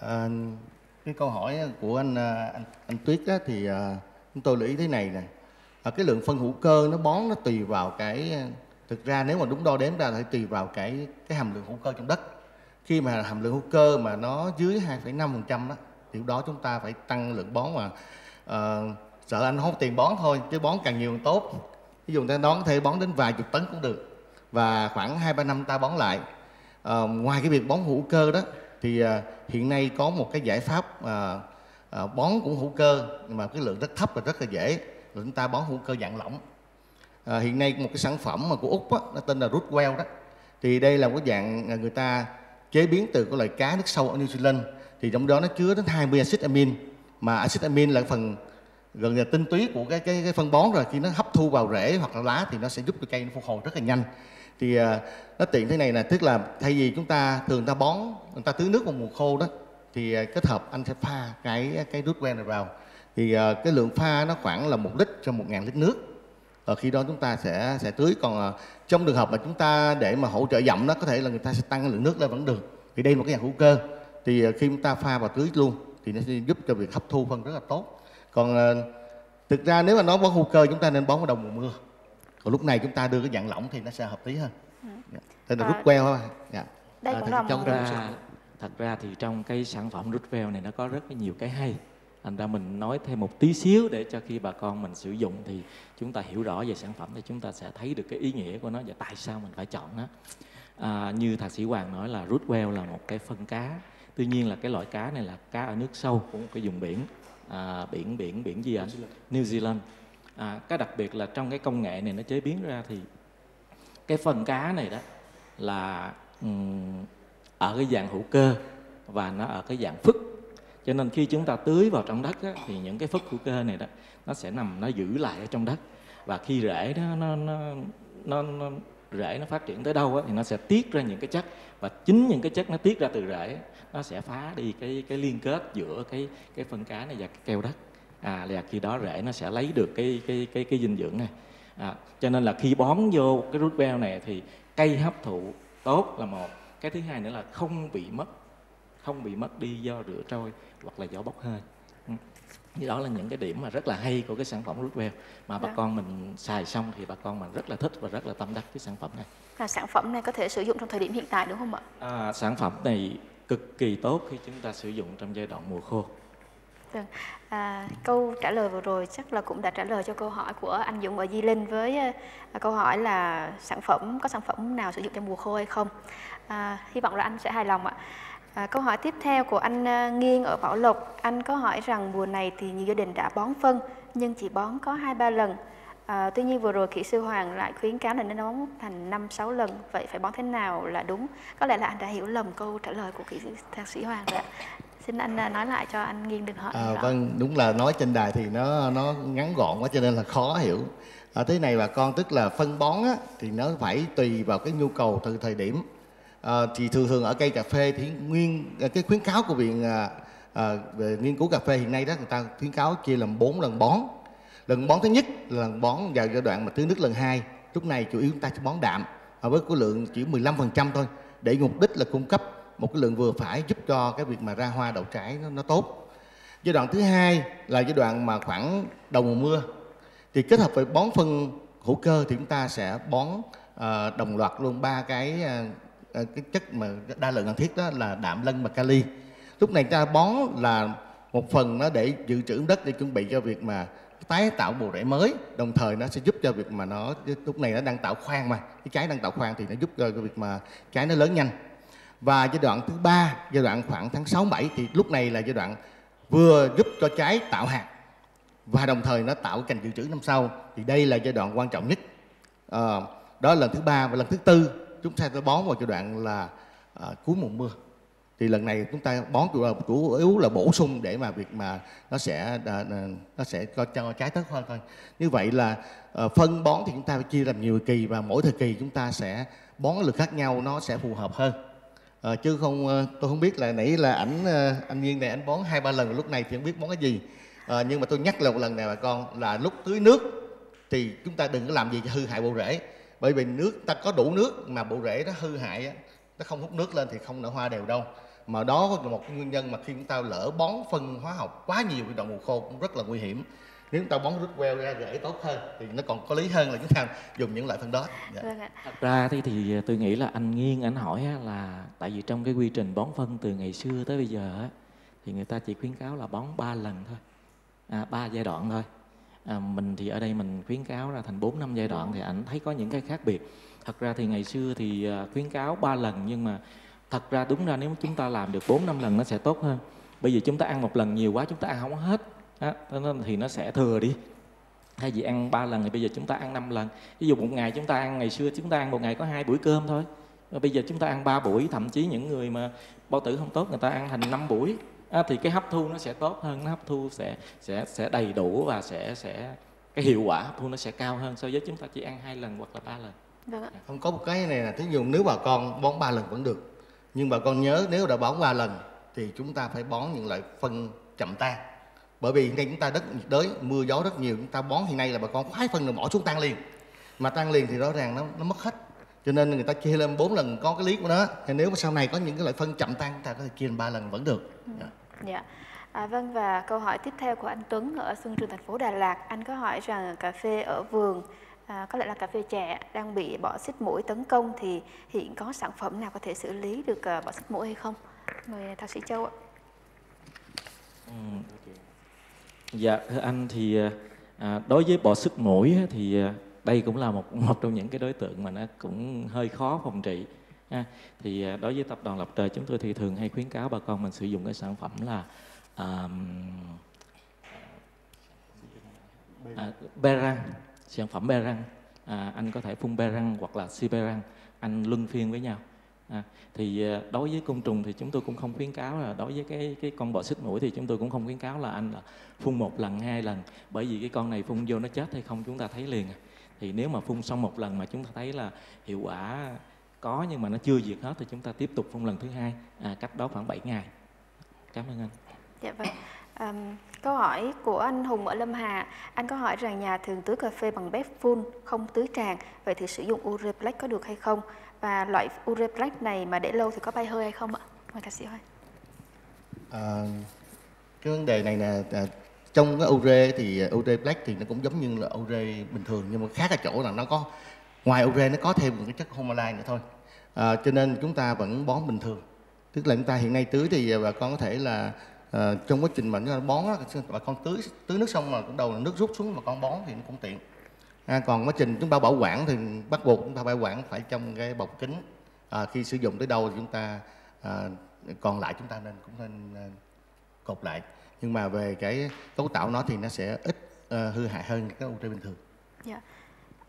À, cái câu hỏi của anh à, anh, anh Tuyết á, thì à, chúng tôi lưu ý thế này nè. À, cái lượng phân hữu cơ nó bón nó tùy vào cái à, thực ra nếu mà đúng đo đếm ra thì tùy vào cái cái hàm lượng hữu cơ trong đất. Khi mà hàm lượng hữu cơ mà nó dưới 2,5% đó thì đó chúng ta phải tăng lượng bón mà à, sợ anh không tiền bón thôi chứ bón càng nhiều càng tốt. Ví dụ ta đón thể bón đến vài chục tấn cũng được và khoảng hai ba năm ta bón lại. À, ngoài cái việc bón hữu cơ đó thì à, hiện nay có một cái giải pháp à, à, bón cũng hữu cơ nhưng mà cái lượng rất thấp và rất là dễ. Là chúng ta bón hữu cơ dạng lỏng. À, hiện nay một cái sản phẩm mà của úc á, nó tên là rootwell đó. Thì đây là một cái dạng à, người ta chế biến từ cái loại cá nước sâu ở New Zealand. Thì trong đó nó chứa đến 20 axit amin mà axit amin là phần gần là tinh túy của cái, cái cái phân bón rồi. Khi nó hấp thu vào rễ hoặc là lá thì nó sẽ giúp cho cây nó phục hồi rất là nhanh thì à, nó tiện thế này là tức là thay vì chúng ta thường ta bón, người ta tưới nước vào mùa khô đó, thì à, kết hợp anh sẽ pha cái cái rút quen này vào. Thì à, cái lượng pha nó khoảng là một lít cho một ngàn lít nước. Ở khi đó chúng ta sẽ sẽ tưới. Còn trong trường hợp mà chúng ta để mà hỗ trợ dặm nó có thể là người ta sẽ tăng lượng nước lên vẫn được. Thì đây là một cái dạng hữu cơ. Thì khi chúng ta pha vào tưới luôn, thì nó sẽ giúp cho việc hấp thu phân rất là tốt. Còn thực ra nếu mà nói bón hữu cơ, chúng ta nên bón vào đầu mùa mưa còn lúc này chúng ta đưa cái dạng lỏng thì nó sẽ hợp lý hơn. Ừ. Dạ. tên là à, rút queo thôi. Dạ. đây à, cũng là trong ra thật ra thì trong cái sản phẩm rút veo này nó có rất nhiều cái hay. Thành ra mình nói thêm một tí xíu để cho khi bà con mình sử dụng thì chúng ta hiểu rõ về sản phẩm thì chúng ta sẽ thấy được cái ý nghĩa của nó và tại sao mình phải chọn nó. À, như thạc sĩ hoàng nói là rút whale là một cái phân cá. Tuy nhiên là cái loại cá này là cá ở nước sâu của một cái vùng biển. À, biển biển biển gì anh New Zealand à, cái đặc biệt là trong cái công nghệ này nó chế biến ra thì cái phần cá này đó là um, ở cái dạng hữu cơ và nó ở cái dạng phức. Cho nên khi chúng ta tưới vào trong đất á, thì những cái phức hữu cơ này đó nó sẽ nằm nó giữ lại ở trong đất. Và khi rễ đó nó nó nó, nó rễ nó phát triển tới đâu á, thì nó sẽ tiết ra những cái chất. Và chính những cái chất nó tiết ra từ rễ nó sẽ phá đi cái cái liên kết giữa cái cái phân cá này và cái keo đất à là khi đó rễ nó sẽ lấy được cái cái cái cái dinh dưỡng này à, cho nên là khi bón vô cái root bell này thì cây hấp thụ tốt là một cái thứ hai nữa là không bị mất không bị mất đi do rửa trôi hoặc là gió bốc hơi ừ. thì đó là những cái điểm mà rất là hay của cái sản phẩm Rootwell mà bà dạ. con mình xài xong thì bà con mình rất là thích và rất là tâm đắc cái sản phẩm này. Là sản phẩm này có thể sử dụng trong thời điểm hiện tại đúng không ạ? À, sản phẩm này cực kỳ tốt khi chúng ta sử dụng trong giai đoạn mùa khô. Vâng. À, câu trả lời vừa rồi chắc là cũng đã trả lời cho câu hỏi của anh Dũng ở Di Linh với ờ, à, câu hỏi là sản phẩm có sản phẩm nào sử dụng trong mùa khô hay không. À, hy vọng là anh sẽ hài lòng ạ. À, câu hỏi tiếp theo của anh à, Nghiên ở Bảo Lộc, anh có hỏi rằng mùa này thì nhiều gia đình đã bón phân nhưng chỉ bón có hai ba lần. À, tuy nhiên vừa rồi kỹ sư Hoàng lại khuyến cáo là nên bón thành 5 6 lần. Vậy phải bón thế nào là đúng? Có lẽ là anh đã hiểu lầm câu trả lời của kỹ sư thạc sĩ Hoàng rồi ạ. Xin anh à, nói lại cho anh Nghiên đừng hỏi. À, vâng, đúng là nói trên đài thì nó nó ngắn gọn quá cho nên là khó hiểu. À, thế này bà con tức là phân bón á, thì nó phải tùy vào cái nhu cầu từ thời điểm à, thì thường thường ở cây cà phê thì nguyên ờ, cái khuyến cáo của viện à, à, về nghiên cứu cà phê hiện nay đó người ta khuyến cáo chia làm 4 lần bón lần bón thứ nhất là lần bón vào giai đoạn mà tưới nước lần hai lúc này chủ yếu chúng ta sẽ bón đạm với khối lượng chỉ 15% thôi để mục đích là cung cấp một cái lượng vừa phải giúp cho cái việc mà ra hoa đậu trái nó, nó tốt. Giai đoạn thứ hai là giai đoạn mà khoảng đầu mùa mưa. Thì kết hợp với bón phân hữu cơ thì chúng ta sẽ bón uh, đồng loạt luôn ba cái uh, cái chất mà đa lượng cần thiết đó là đạm lân và kali. Lúc này ta bón là một phần nó để dự trữ đất để chuẩn bị cho việc mà tái tạo bộ rễ mới. Đồng thời nó sẽ giúp cho việc mà nó lúc này nó đang tạo khoang mà cái trái đang tạo khoang thì nó giúp cho việc mà trái nó lớn nhanh và giai đoạn thứ ba giai đoạn khoảng tháng 6 7 thì lúc này là giai đoạn vừa giúp cho trái tạo hạt. Và đồng thời nó tạo cành dự trữ năm sau. Thì đây là giai đoạn quan trọng nhất. À, đó là lần thứ ba và lần thứ tư. Chúng ta sẽ bón vào giai đoạn là à, cuối mùa mưa. Thì lần này chúng ta bón chủ, chủ yếu là bổ sung để mà việc mà nó sẽ à, nó sẽ cho, cho trái tốt hơn thôi. Như vậy là à, phân bón thì chúng ta phải chia làm nhiều kỳ và mỗi thời kỳ chúng ta sẽ bón lực khác nhau nó sẽ phù hợp hơn à, chứ không ờ, tôi không biết là nãy là ảnh ờ, anh Nhiên này anh bón hai ba lần lúc này thì không biết bón cái gì. À, nhưng mà tôi nhắc lại một lần này bà con là lúc tưới nước thì chúng ta đừng có làm gì cho hư hại bộ rễ. Bởi vì nước ta có đủ nước mà bộ rễ nó hư hại nó không hút nước lên thì không nở hoa đều đâu. Mà đó là một nguyên nhân mà khi chúng ta lỡ bón phân hóa học quá nhiều cái đoạn mùa khô cũng rất là nguy hiểm nếu chúng ta bón rút queo ra rễ tốt hơn thì nó còn có lý hơn là chúng ta dùng những loại phân đó. Dạ. vâng ạ. thật ra thì, thì tôi nghĩ là anh nghiêng anh hỏi là tại vì trong cái quy trình bón phân từ ngày xưa tới bây giờ thì người ta chỉ khuyến cáo là bón 3 lần thôi. À, 3 giai đoạn thôi. À, mình thì ở đây mình khuyến cáo ra thành 4 năm giai đoạn thì anh thấy có những cái khác biệt. Thật ra thì ngày xưa thì à, khuyến cáo 3 lần nhưng mà thật ra đúng ra nếu chúng ta làm được 4 năm lần nó sẽ tốt hơn. Bởi vì chúng ta ăn một lần nhiều quá chúng ta ăn không hết đó, thì nó sẽ thừa đi. Thay vì ăn ba lần thì bây giờ chúng ta ăn 5 lần. Ví dụ một ngày chúng ta ăn ngày xưa chúng ta ăn một ngày có hai buổi cơm thôi. Bây giờ chúng ta ăn ba buổi thậm chí những người mà bao tử không tốt người ta ăn thành 5 buổi. À, thì cái hấp thu nó sẽ tốt hơn nó hấp thu sẽ sẽ sẽ đầy đủ và sẽ sẽ cái hiệu quả hấp thu nó sẽ cao hơn so với chúng ta chỉ ăn hai lần hoặc là ba lần. Vâng ạ. không có một cái này là thí dụ nếu bà con bón ba lần vẫn được. Nhưng bà con nhớ nếu đã bón ba lần thì chúng ta phải bón những loại phân chậm tan bởi vì ngay chúng ta đất nhiệt đới mưa gió rất nhiều chúng ta bón hiện nay là bà con khoái phân rồi bỏ xuống tan liền mà tan liền thì rõ ràng nó nó mất hết cho nên người ta chia lên bốn lần có cái lý của nó thì nếu mà sau này có những cái loại phân chậm tan chúng ta có thể chia lên ba lần vẫn được ừ. dạ. dạ. À, vâng và câu hỏi tiếp theo của anh Tuấn ở Xuân Trường thành phố Đà Lạt anh có hỏi rằng cà phê ở vườn à, có lẽ là cà phê trẻ đang bị bọ xít mũi tấn công thì hiện có sản phẩm nào có thể xử lý được uh, bọ xít mũi hay không? Mời thạc sĩ Châu ạ. Ừ. Dạ thưa anh thì à, đối với bọ sức mũi thì à, đây cũng là một một trong những cái đối tượng mà nó cũng hơi khó phòng trị. À, thì à, đối với tập đoàn Lập Trời chúng tôi thì thường hay khuyến cáo bà con mình sử dụng cái sản phẩm là à, à, Berang sản phẩm be răng à, anh có thể phun be răng hoặc là si be răng anh luân phiên với nhau à, thì à, đối với côn trùng thì chúng tôi cũng không khuyến cáo là đối với cái cái con bọ xích mũi thì chúng tôi cũng không khuyến cáo là anh là phun một lần hai lần bởi vì cái con này phun vô nó chết hay không chúng ta thấy liền à. thì nếu mà phun xong một lần mà chúng ta thấy là hiệu quả có nhưng mà nó chưa diệt hết thì chúng ta tiếp tục phun lần thứ hai à, cách đó khoảng 7 ngày. Cảm ơn anh. Dạ vâng. Um, Câu hỏi của anh Hùng ở Lâm Hà, anh có hỏi rằng nhà thường tưới cà phê bằng bếp phun không tưới tràn, vậy thì sử dụng ure black có được hay không? Và loại ure black này mà để lâu thì có bay hơi hay không ạ? Mời ca sĩ Hoài. À, cái vấn đề này là à, trong cái ure thì à, ure black thì nó cũng giống như là ure bình thường nhưng mà khác ở chỗ là nó có ngoài ure nó có thêm một cái chất homalai nữa thôi à, cho nên chúng ta vẫn bón bình thường tức là chúng ta hiện nay tưới thì bà con có thể là à, trong quá trình mà chúng ta bón bà con tưới tưới nước xong mà cũng đầu là nước rút xuống mà con bón thì nó cũng tiện à, còn quá trình chúng ta bảo quản thì bắt buộc chúng ta bảo quản phải trong cái bọc kính à, khi sử dụng tới đâu thì chúng ta à, còn lại chúng ta nên cũng nên à, cột lại nhưng mà về cái cấu tạo nó thì nó sẽ ít à, hư hại hơn các ure bình thường. Yeah.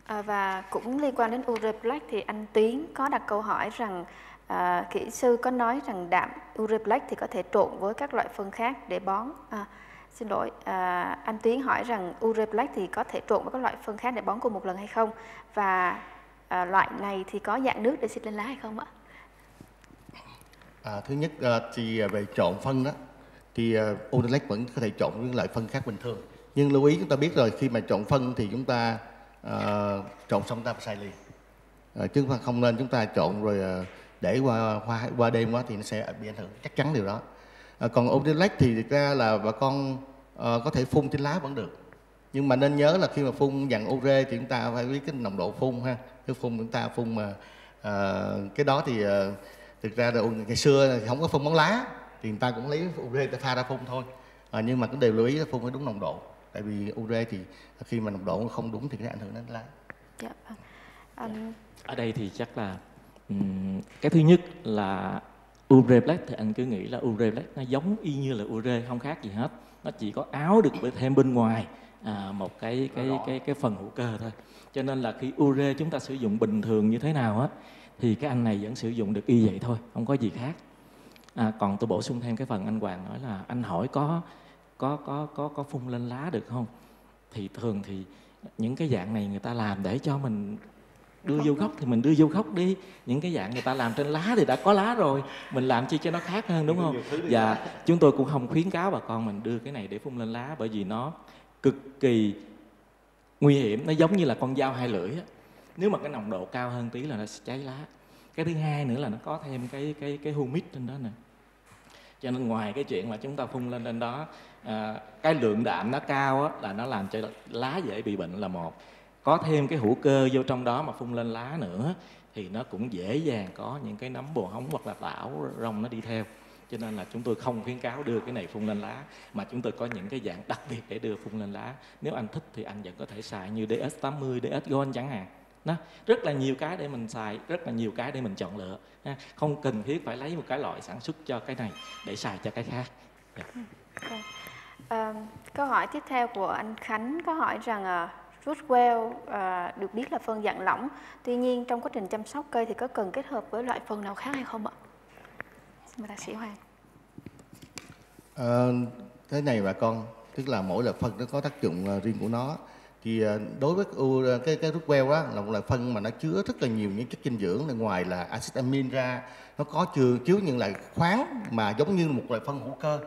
À, và cũng liên quan đến ure black thì anh tuyến có đặt câu hỏi rằng à, kỹ sư có nói rằng đạm ure black thì có thể trộn với các loại phân khác để bón à, xin lỗi à, anh Tiến hỏi rằng ure black thì có thể trộn với các loại phân khác để bón cùng một lần hay không? Và à, loại này thì có dạng nước để xịt lên lá hay không ạ? À, thứ nhất à, thì à, về trộn phân đó thì uh, ure black vẫn có thể trộn với loại phân khác bình thường. Nhưng lưu ý chúng ta biết rồi khi mà trộn phân thì chúng ta uh, trộn xong ta phải xài liền. À, chứ không nên chúng ta trộn rồi uh, để qua qua, qua đêm quá thì nó sẽ bị ảnh hưởng chắc chắn điều đó à, còn Odelac thì thực ra là bà con uh, có thể phun trên lá vẫn được. Nhưng mà nên nhớ là khi mà phun dạng ure thì chúng ta phải biết cái nồng độ phun ha. Cái phun chúng ta phun mà uh, cái đó thì uh, thực ra là ngày xưa thì không có phun bóng lá thì người ta cũng lấy ure để pha ra phun thôi. À, nhưng mà cũng đều lưu ý là phun phải đúng nồng độ. Tại vì ure thì khi mà nồng độ không đúng thì nó ảnh hưởng đến lá. Dạ. Um... ở đây thì chắc là cái thứ nhất là ure black thì anh cứ nghĩ là ure black nó giống y như là ure không khác gì hết. Nó chỉ có áo được thêm bên ngoài à, một cái cái cái cái phần hữu cơ thôi. Cho nên là khi ure chúng ta sử dụng bình thường như thế nào á thì cái anh này vẫn sử dụng được y vậy thôi không có gì khác. À, còn tôi bổ sung thêm cái phần anh Hoàng nói là anh hỏi có có có có có phun lên lá được không? Thì thường thì những cái dạng này người ta làm để cho mình đưa vô gốc thì mình đưa vô gốc đi. Những cái dạng người ta làm trên lá thì đã có lá rồi. Mình làm chi cho nó khác hơn đúng không? và chúng tôi cũng không khuyến cáo bà con mình đưa cái này để phun lên lá bởi vì nó cực kỳ nguy hiểm. Nó giống như là con dao hai lưỡi á. Nếu mà cái nồng độ cao hơn tí là nó sẽ cháy lá. Cái thứ hai nữa là nó có thêm cái cái cái humic trên đó nè. Cho nên ngoài cái chuyện mà chúng ta phun lên trên đó à, cái lượng đạm nó cao á, là nó làm cho lá dễ bị bệnh là một có thêm cái hữu cơ vô trong đó mà phun lên lá nữa thì nó cũng dễ dàng có những cái nấm bồ hóng hoặc là tảo rong nó đi theo. Cho nên là chúng tôi không khuyến cáo đưa cái này phun lên lá mà chúng tôi có những cái dạng đặc biệt để đưa phun lên lá. Nếu anh thích thì anh vẫn có thể xài như DS80, DS Gold chẳng hạn. Đó rất là nhiều cái để mình xài rất là nhiều cái để mình chọn lựa ha. không cần thiết phải lấy một cái loại sản xuất cho cái này để xài cho cái khác. Dạ. Ừ, yeah. à, ờ, câu hỏi tiếp theo của anh Khánh có hỏi rằng ờ, Rootwell à, được biết là phân dạng lỏng. Tuy nhiên trong quá trình chăm sóc cây thì có cần kết hợp với loại phân nào khác hay không ạ? Xin mời bác sĩ Hoàng. À, thế này bà con tức là mỗi loại phân nó có tác dụng à, riêng của nó. Thì à, đối với à, cái cái rút queo đó là một loại phân mà nó chứa rất là nhiều những chất dinh dưỡng. Ngoài là axit amin ra nó có chứa chứa những loại khoáng mà giống như một loại phân hữu cơ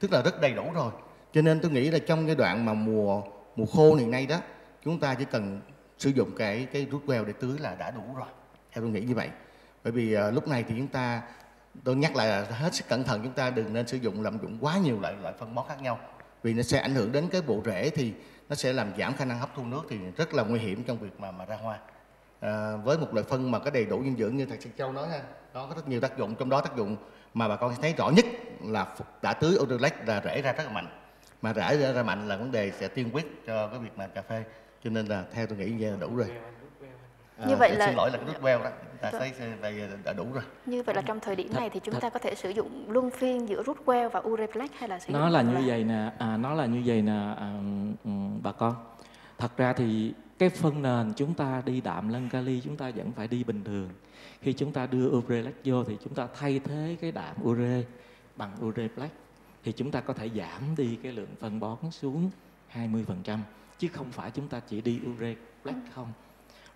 tức là rất đầy đủ rồi. Cho nên tôi nghĩ là trong giai đoạn mà mùa mùa khô hiện nay đó chúng ta chỉ cần sử dụng cái cái rút queo để tưới là đã đủ rồi. Theo tôi nghĩ như vậy. Bởi vì uh, lúc này thì chúng ta tôi nhắc lại là hết sức cẩn thận chúng ta đừng nên sử dụng lạm dụng quá nhiều loại loại phân bón khác nhau. Vì nó sẽ ảnh hưởng đến cái bộ rễ thì nó sẽ làm giảm khả năng hấp thu nước thì rất là nguy hiểm trong việc mà mà ra hoa. À, với một loại phân mà có đầy đủ dinh dưỡng như thầy Sơn Châu nói ha nó có rất nhiều tác dụng trong đó tác dụng mà bà con thấy rõ nhất là đã tưới Odorlex là rễ ra rất là mạnh. Mà rễ ra, ra mạnh là vấn đề sẽ tiên quyết cho cái việc mà cà phê cho nên là theo tôi nghĩ như là đủ rồi. À, như vậy là xin lỗi là cái nút queo đó. Ta thấy vậy đã đủ rồi. Như vậy là trong thời điểm này thì chúng ta có thể sử dụng luân phiên giữa rút queo và ureplex hay là sử nó là như vậy nè à, nó là như vậy nè à, bà con. Thật ra thì cái phân nền chúng ta đi đạm lân kali chúng ta vẫn phải đi bình thường. Khi chúng ta đưa ureplex vô thì chúng ta thay thế cái đạm ure bằng ureplex thì chúng ta có thể giảm đi cái lượng phân bón xuống 20% chứ không phải chúng ta chỉ đi ure black không.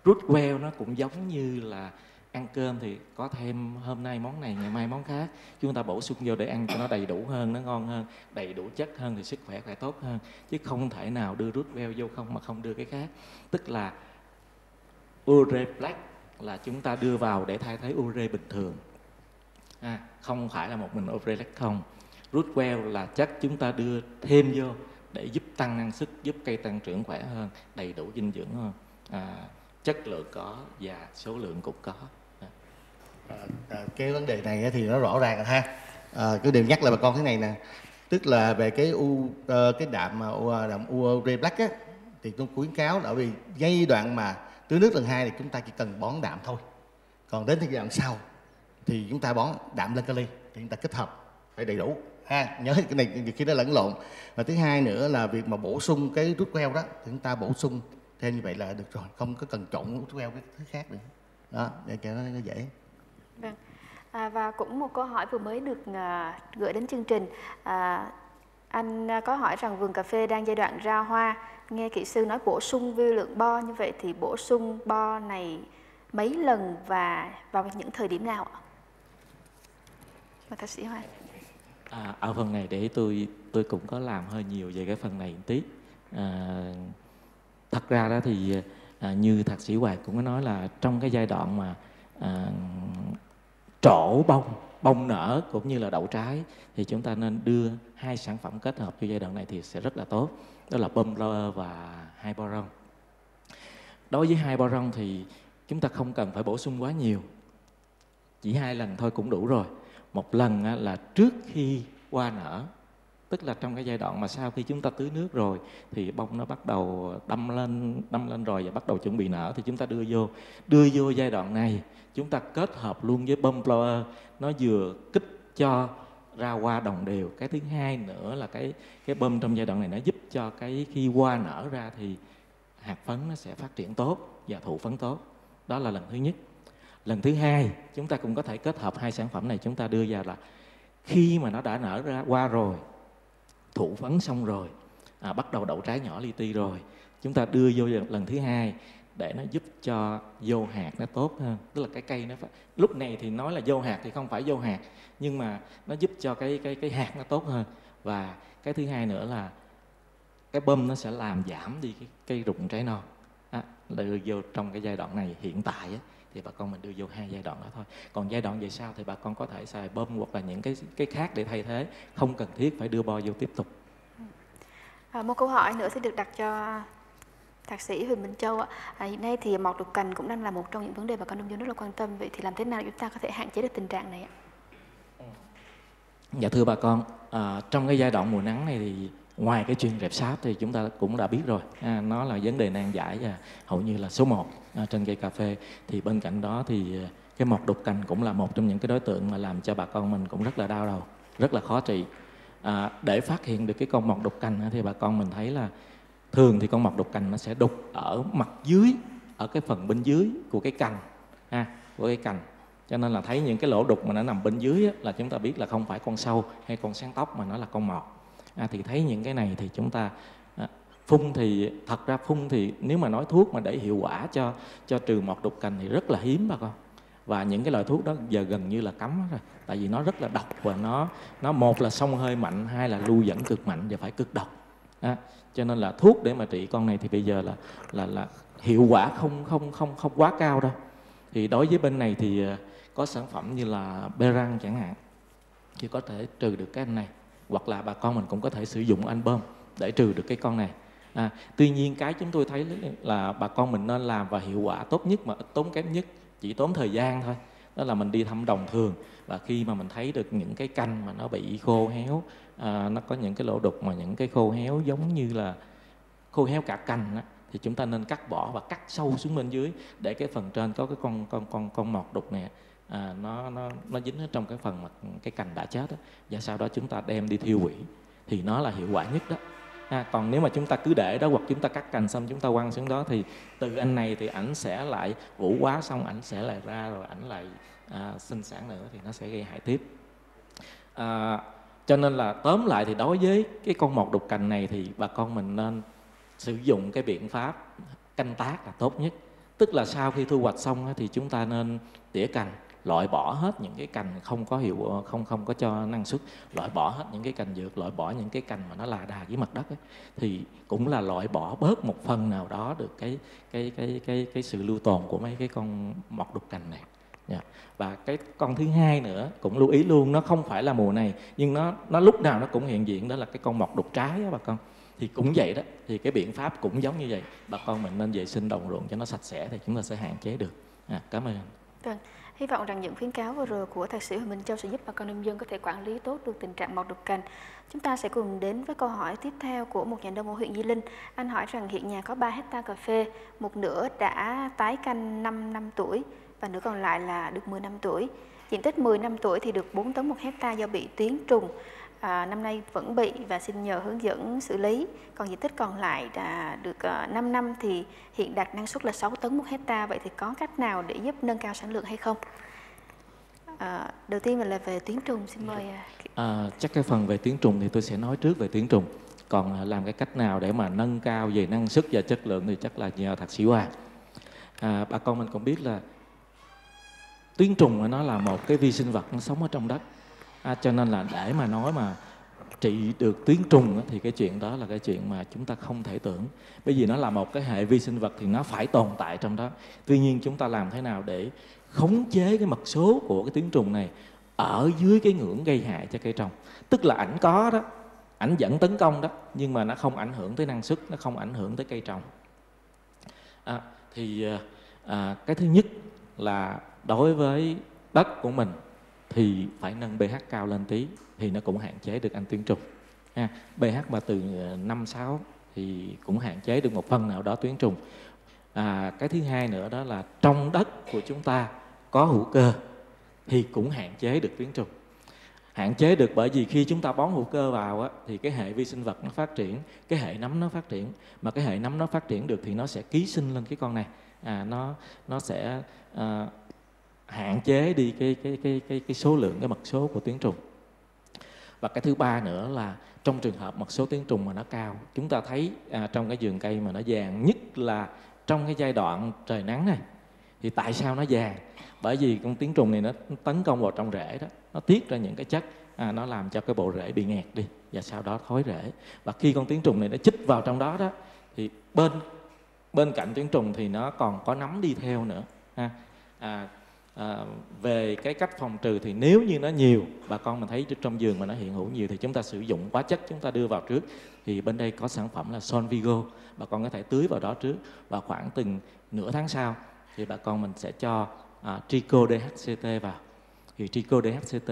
Rút well nó cũng giống như là ăn cơm thì có thêm hôm nay món này ngày mai món khác. Chúng ta bổ sung vô để ăn cho nó đầy đủ hơn nó ngon hơn đầy đủ chất hơn thì sức khỏe phải tốt hơn. Chứ không thể nào đưa rút well vô không mà không đưa cái khác. Tức là ure black là chúng ta đưa vào để thay thế ure bình thường. À, không phải là một mình ure black không. Rút well là chất chúng ta đưa thêm vô để giúp tăng năng suất giúp cây tăng trưởng khỏe hơn đầy đủ dinh dưỡng hơn. À, chất lượng có và số lượng cũng có. À, à, à cái vấn đề này thì nó rõ ràng ha. À, cái điều nhắc là bà con thế này nè tức là về cái u ờ, cái đạm mà à, đạm ure black á thì tôi khuyến cáo là vì giai đoạn mà tưới nước lần hai thì chúng ta chỉ cần bón đạm thôi. Còn đến giai đoạn sau thì chúng ta bón đạm lên kali thì chúng ta kết hợp phải đầy đủ ha nhớ cái này khi nó lẫn lộn. Và thứ hai nữa là việc mà bổ sung cái rút queo đó thì chúng ta bổ sung theo như vậy là được rồi không có cần trộn rút queo với thứ khác nữa. Đó để cho nó, nó dễ. Vâng. À, và cũng một câu hỏi vừa mới được à, gửi đến chương trình. À, anh à, có hỏi rằng vườn cà phê đang giai đoạn ra hoa. Nghe kỹ sư nói bổ sung vi lượng bo như vậy thì bổ sung bo này mấy lần và vào những thời điểm nào ạ? Mà thạc sĩ Hoa. À, ở phần này để tôi tôi cũng có làm hơi nhiều về cái phần này một tí. À, thật ra đó thì à, như thạc sĩ hoài cũng có nói là trong cái giai đoạn mà à, trổ bông bông nở cũng như là đậu trái thì chúng ta nên đưa hai sản phẩm kết hợp cho giai đoạn này thì sẽ rất là tốt. Đó là bơm lơ và hai boron đối với hai boron thì chúng ta không cần phải bổ sung quá nhiều. Chỉ hai lần thôi cũng đủ rồi một lần là trước khi qua nở, tức là trong cái giai đoạn mà sau khi chúng ta tưới nước rồi, thì bông nó bắt đầu đâm lên đâm lên rồi và bắt đầu chuẩn bị nở, thì chúng ta đưa vô. Đưa vô giai đoạn này, chúng ta kết hợp luôn với bông blower nó vừa kích cho ra hoa đồng đều. Cái thứ hai nữa là cái cái bơm trong giai đoạn này nó giúp cho cái khi hoa nở ra thì hạt phấn nó sẽ phát triển tốt và thụ phấn tốt. Đó là lần thứ nhất lần thứ hai chúng ta cũng có thể kết hợp hai sản phẩm này chúng ta đưa vào là khi mà nó đã nở ra qua rồi thụ phấn xong rồi à, bắt đầu đậu trái nhỏ li ti rồi chúng ta đưa vô lần thứ hai để nó giúp cho vô hạt nó tốt hơn. Tức là cái cây nó phải, lúc này thì nói là vô hạt thì không phải vô hạt nhưng mà nó giúp cho cái cái cái hạt nó tốt hơn. Và cái thứ hai nữa là cái bơm nó sẽ làm giảm đi cái cây rụng trái non. À, đưa vô trong cái giai đoạn này hiện tại á, thì bà con mình đưa vô hai giai đoạn đó thôi còn giai đoạn về sau thì bà con có thể xài bơm hoặc là những cái cái khác để thay thế không cần thiết phải đưa bo vô tiếp tục à, một câu hỏi nữa sẽ được đặt cho thạc sĩ Huỳnh Minh Châu ạ. À, hiện nay thì mọc đục cành cũng đang là một trong những vấn đề bà con nông dân rất là quan tâm. Vậy thì làm thế nào chúng ta có thể hạn chế được tình trạng này ạ? Dạ thưa bà con, à, trong cái giai đoạn mùa nắng này thì ngoài cái chuyên rệp sáp thì chúng ta cũng đã biết rồi à, nó là vấn đề nan giải và hầu như là số 1 à, À, trên cây cà phê. Thì bên cạnh đó thì à, cái mọt đục cành cũng là một trong những cái đối tượng mà làm cho bà con mình cũng rất là đau đầu rất là khó trị. À, để phát hiện được cái con mọt đục cành thì bà con mình thấy là thường thì con mọt đục cành nó sẽ đục ở mặt dưới ở cái phần bên dưới của cái cành ha của cái cành. Cho nên là thấy những cái lỗ đục mà nó nằm bên dưới á, là chúng ta biết là không phải con sâu hay con sáng tóc mà nó là con mọt. À, thì thấy những cái này thì chúng ta phun thì thật ra phun thì nếu mà nói thuốc mà để hiệu quả cho cho trừ mọt đục cành thì rất là hiếm bà con. Và những cái loại thuốc đó giờ gần như là cấm rồi. Tại vì nó rất là độc và nó nó một là sông hơi mạnh hai là lưu dẫn cực mạnh và phải cực độc. À, cho nên là thuốc để mà trị con này thì bây giờ là là là hiệu quả không không không không quá cao đâu. Thì đối với bên này thì ờ, có sản phẩm như là Berang chẳng hạn thì có thể trừ được cái anh này. Hoặc là bà con mình cũng có thể sử dụng anh bơm để trừ được cái con này à, tuy nhiên cái chúng tôi thấy là bà con mình nên làm và hiệu quả tốt nhất mà ít tốn kém nhất chỉ tốn thời gian thôi đó là mình đi thăm đồng thường và khi mà mình thấy được những cái canh mà nó bị khô héo à, nó có những cái lỗ đục mà những cái khô héo giống như là khô héo cả cành đó, thì chúng ta nên cắt bỏ và cắt sâu xuống bên dưới để cái phần trên có cái con con con con mọt đục này à, nó nó nó dính ở trong cái phần mà cái cành đã chết đó. và sau đó chúng ta đem đi thiêu hủy thì nó là hiệu quả nhất đó à, còn nếu mà chúng ta cứ để đó hoặc chúng ta cắt cành xong chúng ta quăng xuống đó thì từ anh này thì ảnh sẽ lại vũ quá xong ảnh sẽ lại ra rồi ảnh lại à, sinh sản nữa thì nó sẽ gây hại tiếp. À, cho nên là tóm lại thì đối với cái con mọt đục cành này thì bà con mình nên sử dụng cái biện pháp canh tác là tốt nhất. Tức là sau khi thu hoạch xong thì chúng ta nên tỉa cành loại bỏ hết những cái cành không có hiệu không không có cho năng suất loại bỏ hết những cái cành dược loại bỏ những cái cành mà nó là đà với mặt đất ấy, thì cũng là loại bỏ bớt một phần nào đó được cái cái cái cái cái sự lưu tồn của mấy cái con mọt đục cành này. Yeah. Và cái con thứ hai nữa cũng lưu ý luôn nó không phải là mùa này nhưng nó nó lúc nào nó cũng hiện diện đó là cái con mọt đục trái đó bà con. Thì cũng vậy đó thì cái biện pháp cũng giống như vậy. Bà con mình nên vệ sinh đồng ruộng cho nó sạch sẽ thì chúng ta sẽ hạn chế được. À, cảm ơn vâng hy vọng rằng những khuyến cáo vừa rồi của thạc sĩ Huỳnh Minh Châu sẽ giúp bà con nông dân có thể quản lý tốt được tình trạng mọc đục cành chúng ta sẽ cùng đến với câu hỏi tiếp theo của một nhà nông ở huyện Di Linh anh hỏi rằng hiện nhà có 3 hecta cà phê, một nửa đã tái canh 5 năm tuổi và nửa còn lại là được 10 năm tuổi. Diện tích 10 năm tuổi thì được 4 tấn một hecta do bị tuyến trùng. À, năm nay vẫn bị và xin nhờ hướng dẫn xử lý. Còn diện tích còn lại đã được à, 5 năm thì hiện đạt năng suất là 6 tấn một hecta. Vậy thì có cách nào để giúp nâng cao sản lượng hay không? À, đầu tiên là về tuyến trùng xin mời à, à, chắc cái phần về tuyến trùng thì tôi sẽ nói trước về tuyến trùng còn à, làm cái cách nào để mà nâng cao về năng suất và chất lượng thì chắc là nhờ thạc sĩ Hoàng à, bà con mình cũng biết là tuyến trùng nó là một cái vi sinh vật nó sống ở trong đất à, cho nên là để mà nói mà trị được tuyến trùng thì cái chuyện đó là cái chuyện mà chúng ta không thể tưởng. Bởi vì nó là một cái hệ vi sinh vật thì nó phải tồn tại trong đó. Tuy nhiên chúng ta làm thế nào để khống chế cái mật số của cái tuyến trùng này ở dưới cái ngưỡng gây hại cho cây trồng? Tức là ảnh có đó ảnh vẫn tấn công đó nhưng mà nó không ảnh hưởng tới năng suất nó không ảnh hưởng tới cây trồng. À, thì à, cái thứ nhất là đối với đất của mình thì phải nâng pH cao lên tí thì nó cũng hạn chế được anh tuyến trùng ha. pH mà từ ờ, 5 6 thì cũng hạn chế được một phần nào đó tuyến trùng. À, cái thứ hai nữa đó là trong đất của chúng ta có hữu cơ thì cũng hạn chế được tuyến trùng. Hạn chế được bởi vì khi chúng ta bón hữu cơ vào á, thì cái hệ vi sinh vật nó phát triển cái hệ nấm nó phát triển. Mà cái hệ nấm nó phát triển được thì nó sẽ ký sinh lên cái con này. À, nó nó sẽ à, hạn chế đi cái cái cái cái cái số lượng cái mật số của tuyến trùng. Và cái thứ ba nữa là trong trường hợp mật số tuyến trùng mà nó cao chúng ta thấy à, trong cái vườn cây mà nó vàng nhất là trong cái giai đoạn trời nắng này thì tại sao nó vàng? Bởi vì con tuyến trùng này nó tấn công vào trong rễ đó nó tiết ra những cái chất à, nó làm cho cái bộ rễ bị nghẹt đi và sau đó thối rễ. Và khi con tuyến trùng này nó chích vào trong đó đó thì bên bên cạnh tuyến trùng thì nó còn có nấm đi theo nữa ha. À, à, về cái cách phòng trừ thì nếu như nó nhiều bà con mình thấy trong giường mà nó hiện hữu nhiều thì chúng ta sử dụng hóa chất chúng ta đưa vào trước. Thì bên đây có sản phẩm là Son Vigo bà con có thể tưới vào đó trước và khoảng từng nửa tháng sau thì bà con mình sẽ cho à, Trico DHCT vào. Thì Trico DHCT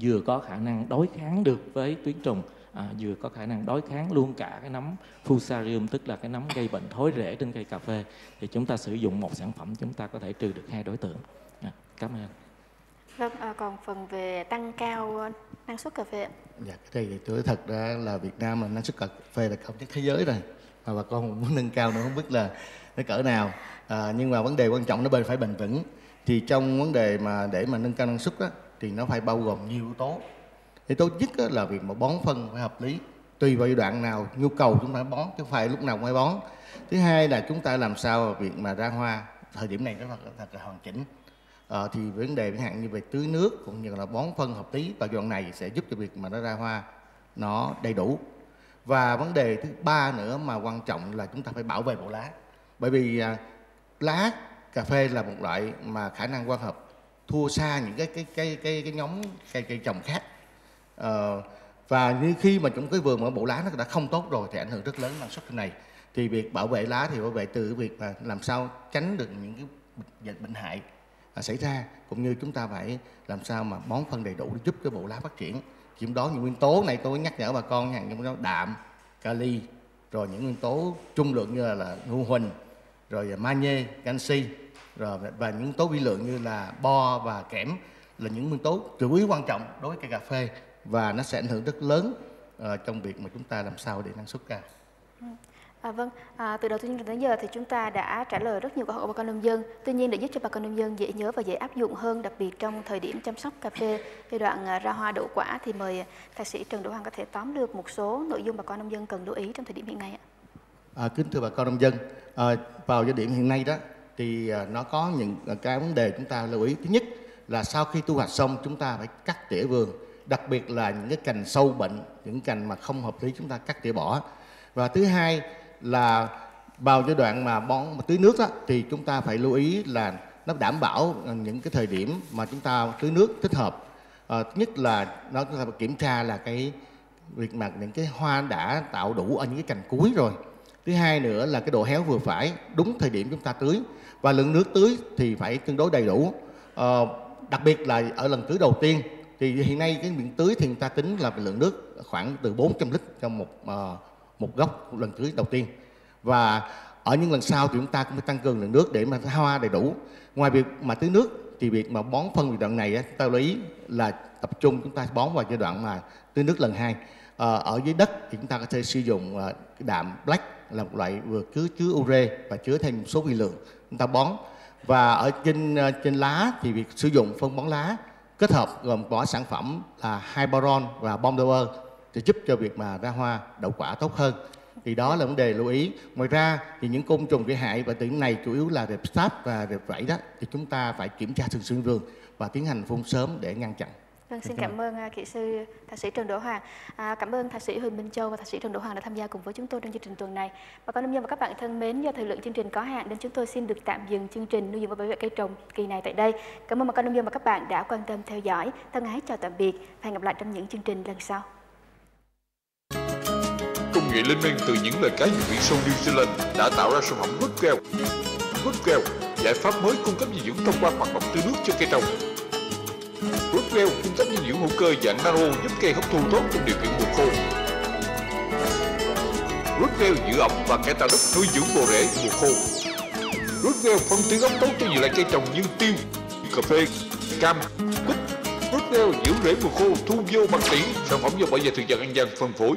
vừa có khả năng đối kháng được với tuyến trùng à, vừa có khả năng đối kháng luôn cả cái nấm fusarium tức là cái nấm gây bệnh thối rễ trên cây cà phê. Thì chúng ta sử dụng một sản phẩm chúng ta có thể trừ được hai đối tượng. À, cảm ơn Vâng, à, còn phần về tăng cao năng suất cà phê Dạ, cái này thì tôi thật ra là Việt Nam là năng suất cà phê là cao nhất thế giới rồi mà bà con muốn nâng cao nữa không biết là nó cỡ nào. À, nhưng mà vấn đề quan trọng nó bên phải bền vững. Thì trong vấn đề mà để mà nâng cao năng suất á, thì nó phải bao gồm nhiều yếu tố thì tốt nhất là việc mà bón phân phải hợp lý. Tùy vào giai đoạn nào nhu cầu chúng ta bón chứ phải lúc nào cũng phải bón. Thứ hai là chúng ta làm sao việc mà ra hoa thời điểm này nó thật, thật là hoàn chỉnh. À, thì vấn đề chẳng hạn như về tưới nước cũng như là bón phân hợp lý vào giai đoạn này sẽ giúp cho việc mà nó ra hoa nó đầy đủ. Và vấn đề thứ ba nữa mà quan trọng là chúng ta phải bảo vệ bộ lá. Bởi vì à, lá cà phê là một loại mà khả năng quang hợp thua xa những cái cái cái cái cái nhóm cây cây trồng khác ờ, và như khi mà trong cái vườn mà bộ lá nó đã không tốt rồi thì ảnh hưởng rất lớn năng suất này. Thì việc bảo vệ lá thì bảo vệ từ việc mà làm sao tránh được những cái dịch bệnh hại à, xảy ra cũng như chúng ta phải làm sao mà bón phân đầy đủ để giúp cái bộ lá phát triển. Chiếm đó những nguyên tố này tôi nhắc nhở bà con hàng trong đó đạm kali rồi những nguyên tố trung lượng như là, là huỳnh rồi magie canxi rồi và những tố vi lượng như là bo và kẽm là những nguyên tố chủ yếu quan trọng đối với cây cà phê và nó sẽ ảnh hưởng rất lớn uh, trong việc mà chúng ta làm sao để năng suất cao. À, vâng, à, từ đầu chương trình đến giờ thì chúng ta đã trả lời rất nhiều câu hỏi của bà con nông dân. Tuy nhiên để giúp cho bà con nông dân dễ nhớ và dễ áp dụng hơn, đặc biệt trong thời điểm chăm sóc cà phê giai đoạn à, ra hoa đậu quả thì mời thạc sĩ Trần Đỗ Hoàng có thể tóm lược một số nội dung bà con nông dân cần lưu ý trong thời điểm hiện nay ạ. À, kính thưa bà con nông dân, à, vào giai điểm hiện nay đó thì à, nó có những cái vấn đề chúng ta lưu ý. Thứ nhất là sau khi thu hoạch xong chúng ta phải cắt tỉa vườn, đặc biệt là những cái cành sâu bệnh, những cành mà không hợp lý chúng ta cắt tỉa bỏ. Và thứ hai là vào giai đoạn mà bón mà tưới nước đó, thì chúng ta phải lưu ý là nó đảm bảo ờ, những cái thời điểm mà chúng ta tưới nước thích hợp. À, nhất là nó chúng ta phải kiểm tra là cái việc mà những cái hoa đã tạo đủ ở những cái cành cuối rồi thứ hai nữa là cái độ héo vừa phải đúng thời điểm chúng ta tưới và lượng nước tưới thì phải tương đối đầy đủ à, đặc biệt là ở lần tưới đầu tiên thì hiện nay cái miệng tưới thì người ta tính là lượng nước khoảng từ 400 lít trong một uh, một gốc lần tưới đầu tiên. Và ở những lần sau thì chúng ta cũng phải tăng cường lượng nước để mà hoa đầy đủ. Ngoài việc mà tưới nước thì việc mà bón phân giai đoạn này á, ta lưu ý là tập trung chúng ta bón vào giai đoạn mà tưới nước lần hai. À, ở dưới đất thì chúng ta có thể sử dụng uh, đạm black là một loại vừa chứa chứa ure và chứa thêm một số vi lượng chúng ta bón. Và ở trên uh, trên lá thì việc sử dụng phân bón lá kết hợp gồm có sản phẩm là Hyperon và Bomdover sẽ giúp cho việc mà ra hoa, đậu quả tốt hơn. Thì đó là vấn đề lưu ý. Ngoài ra thì những côn trùng gây hại và điểm này chủ yếu là rệp sáp và rệp vảy đó, thì chúng ta phải kiểm tra thường xuyên vườn và tiến hành phun sớm để ngăn chặn. Vâng, xin cảm ơn kỹ sư thạc sĩ Trần Đỗ Hoàng. À, cảm ơn thạc sĩ Huỳnh Minh Châu và thạc sĩ Trần Đỗ Hoàng đã tham gia cùng với chúng tôi trong chương trình tuần này. Bà con nông dân và các bạn thân mến, do thời lượng chương trình có hạn nên chúng tôi xin được tạm dừng chương trình nuôi dưỡng và bảo vệ cây trồng kỳ này tại đây. Cảm ơn bà con nông dân và các bạn đã quan tâm theo dõi. Thân ái chào tạm biệt và hẹn gặp lại trong những chương trình lần sau. Công nghệ lên men từ những lời cá hiệu vị sâu New Zealand đã tạo ra sản phẩm Rootwell. Rootwell, giải pháp mới cung cấp dinh dưỡng thông qua hoạt động tưới nước cho cây trồng Rootwell cung cấp dinh dưỡng hữu cơ dạng nano giúp cây hấp thu tốt trong điều kiện mùa khô. Rootwell giữ ẩm và cải tạo đất nuôi dưỡng bộ rễ mùa khô. Rootwell phân tứ gốc tốt cho nhiều loại cây trồng như tiêu, cà phê, cam, quýt. Rockdale giữ rễ mùa khô thu vô bằng tỷ sản phẩm do bảo vệ thực vật ăn dân phân phối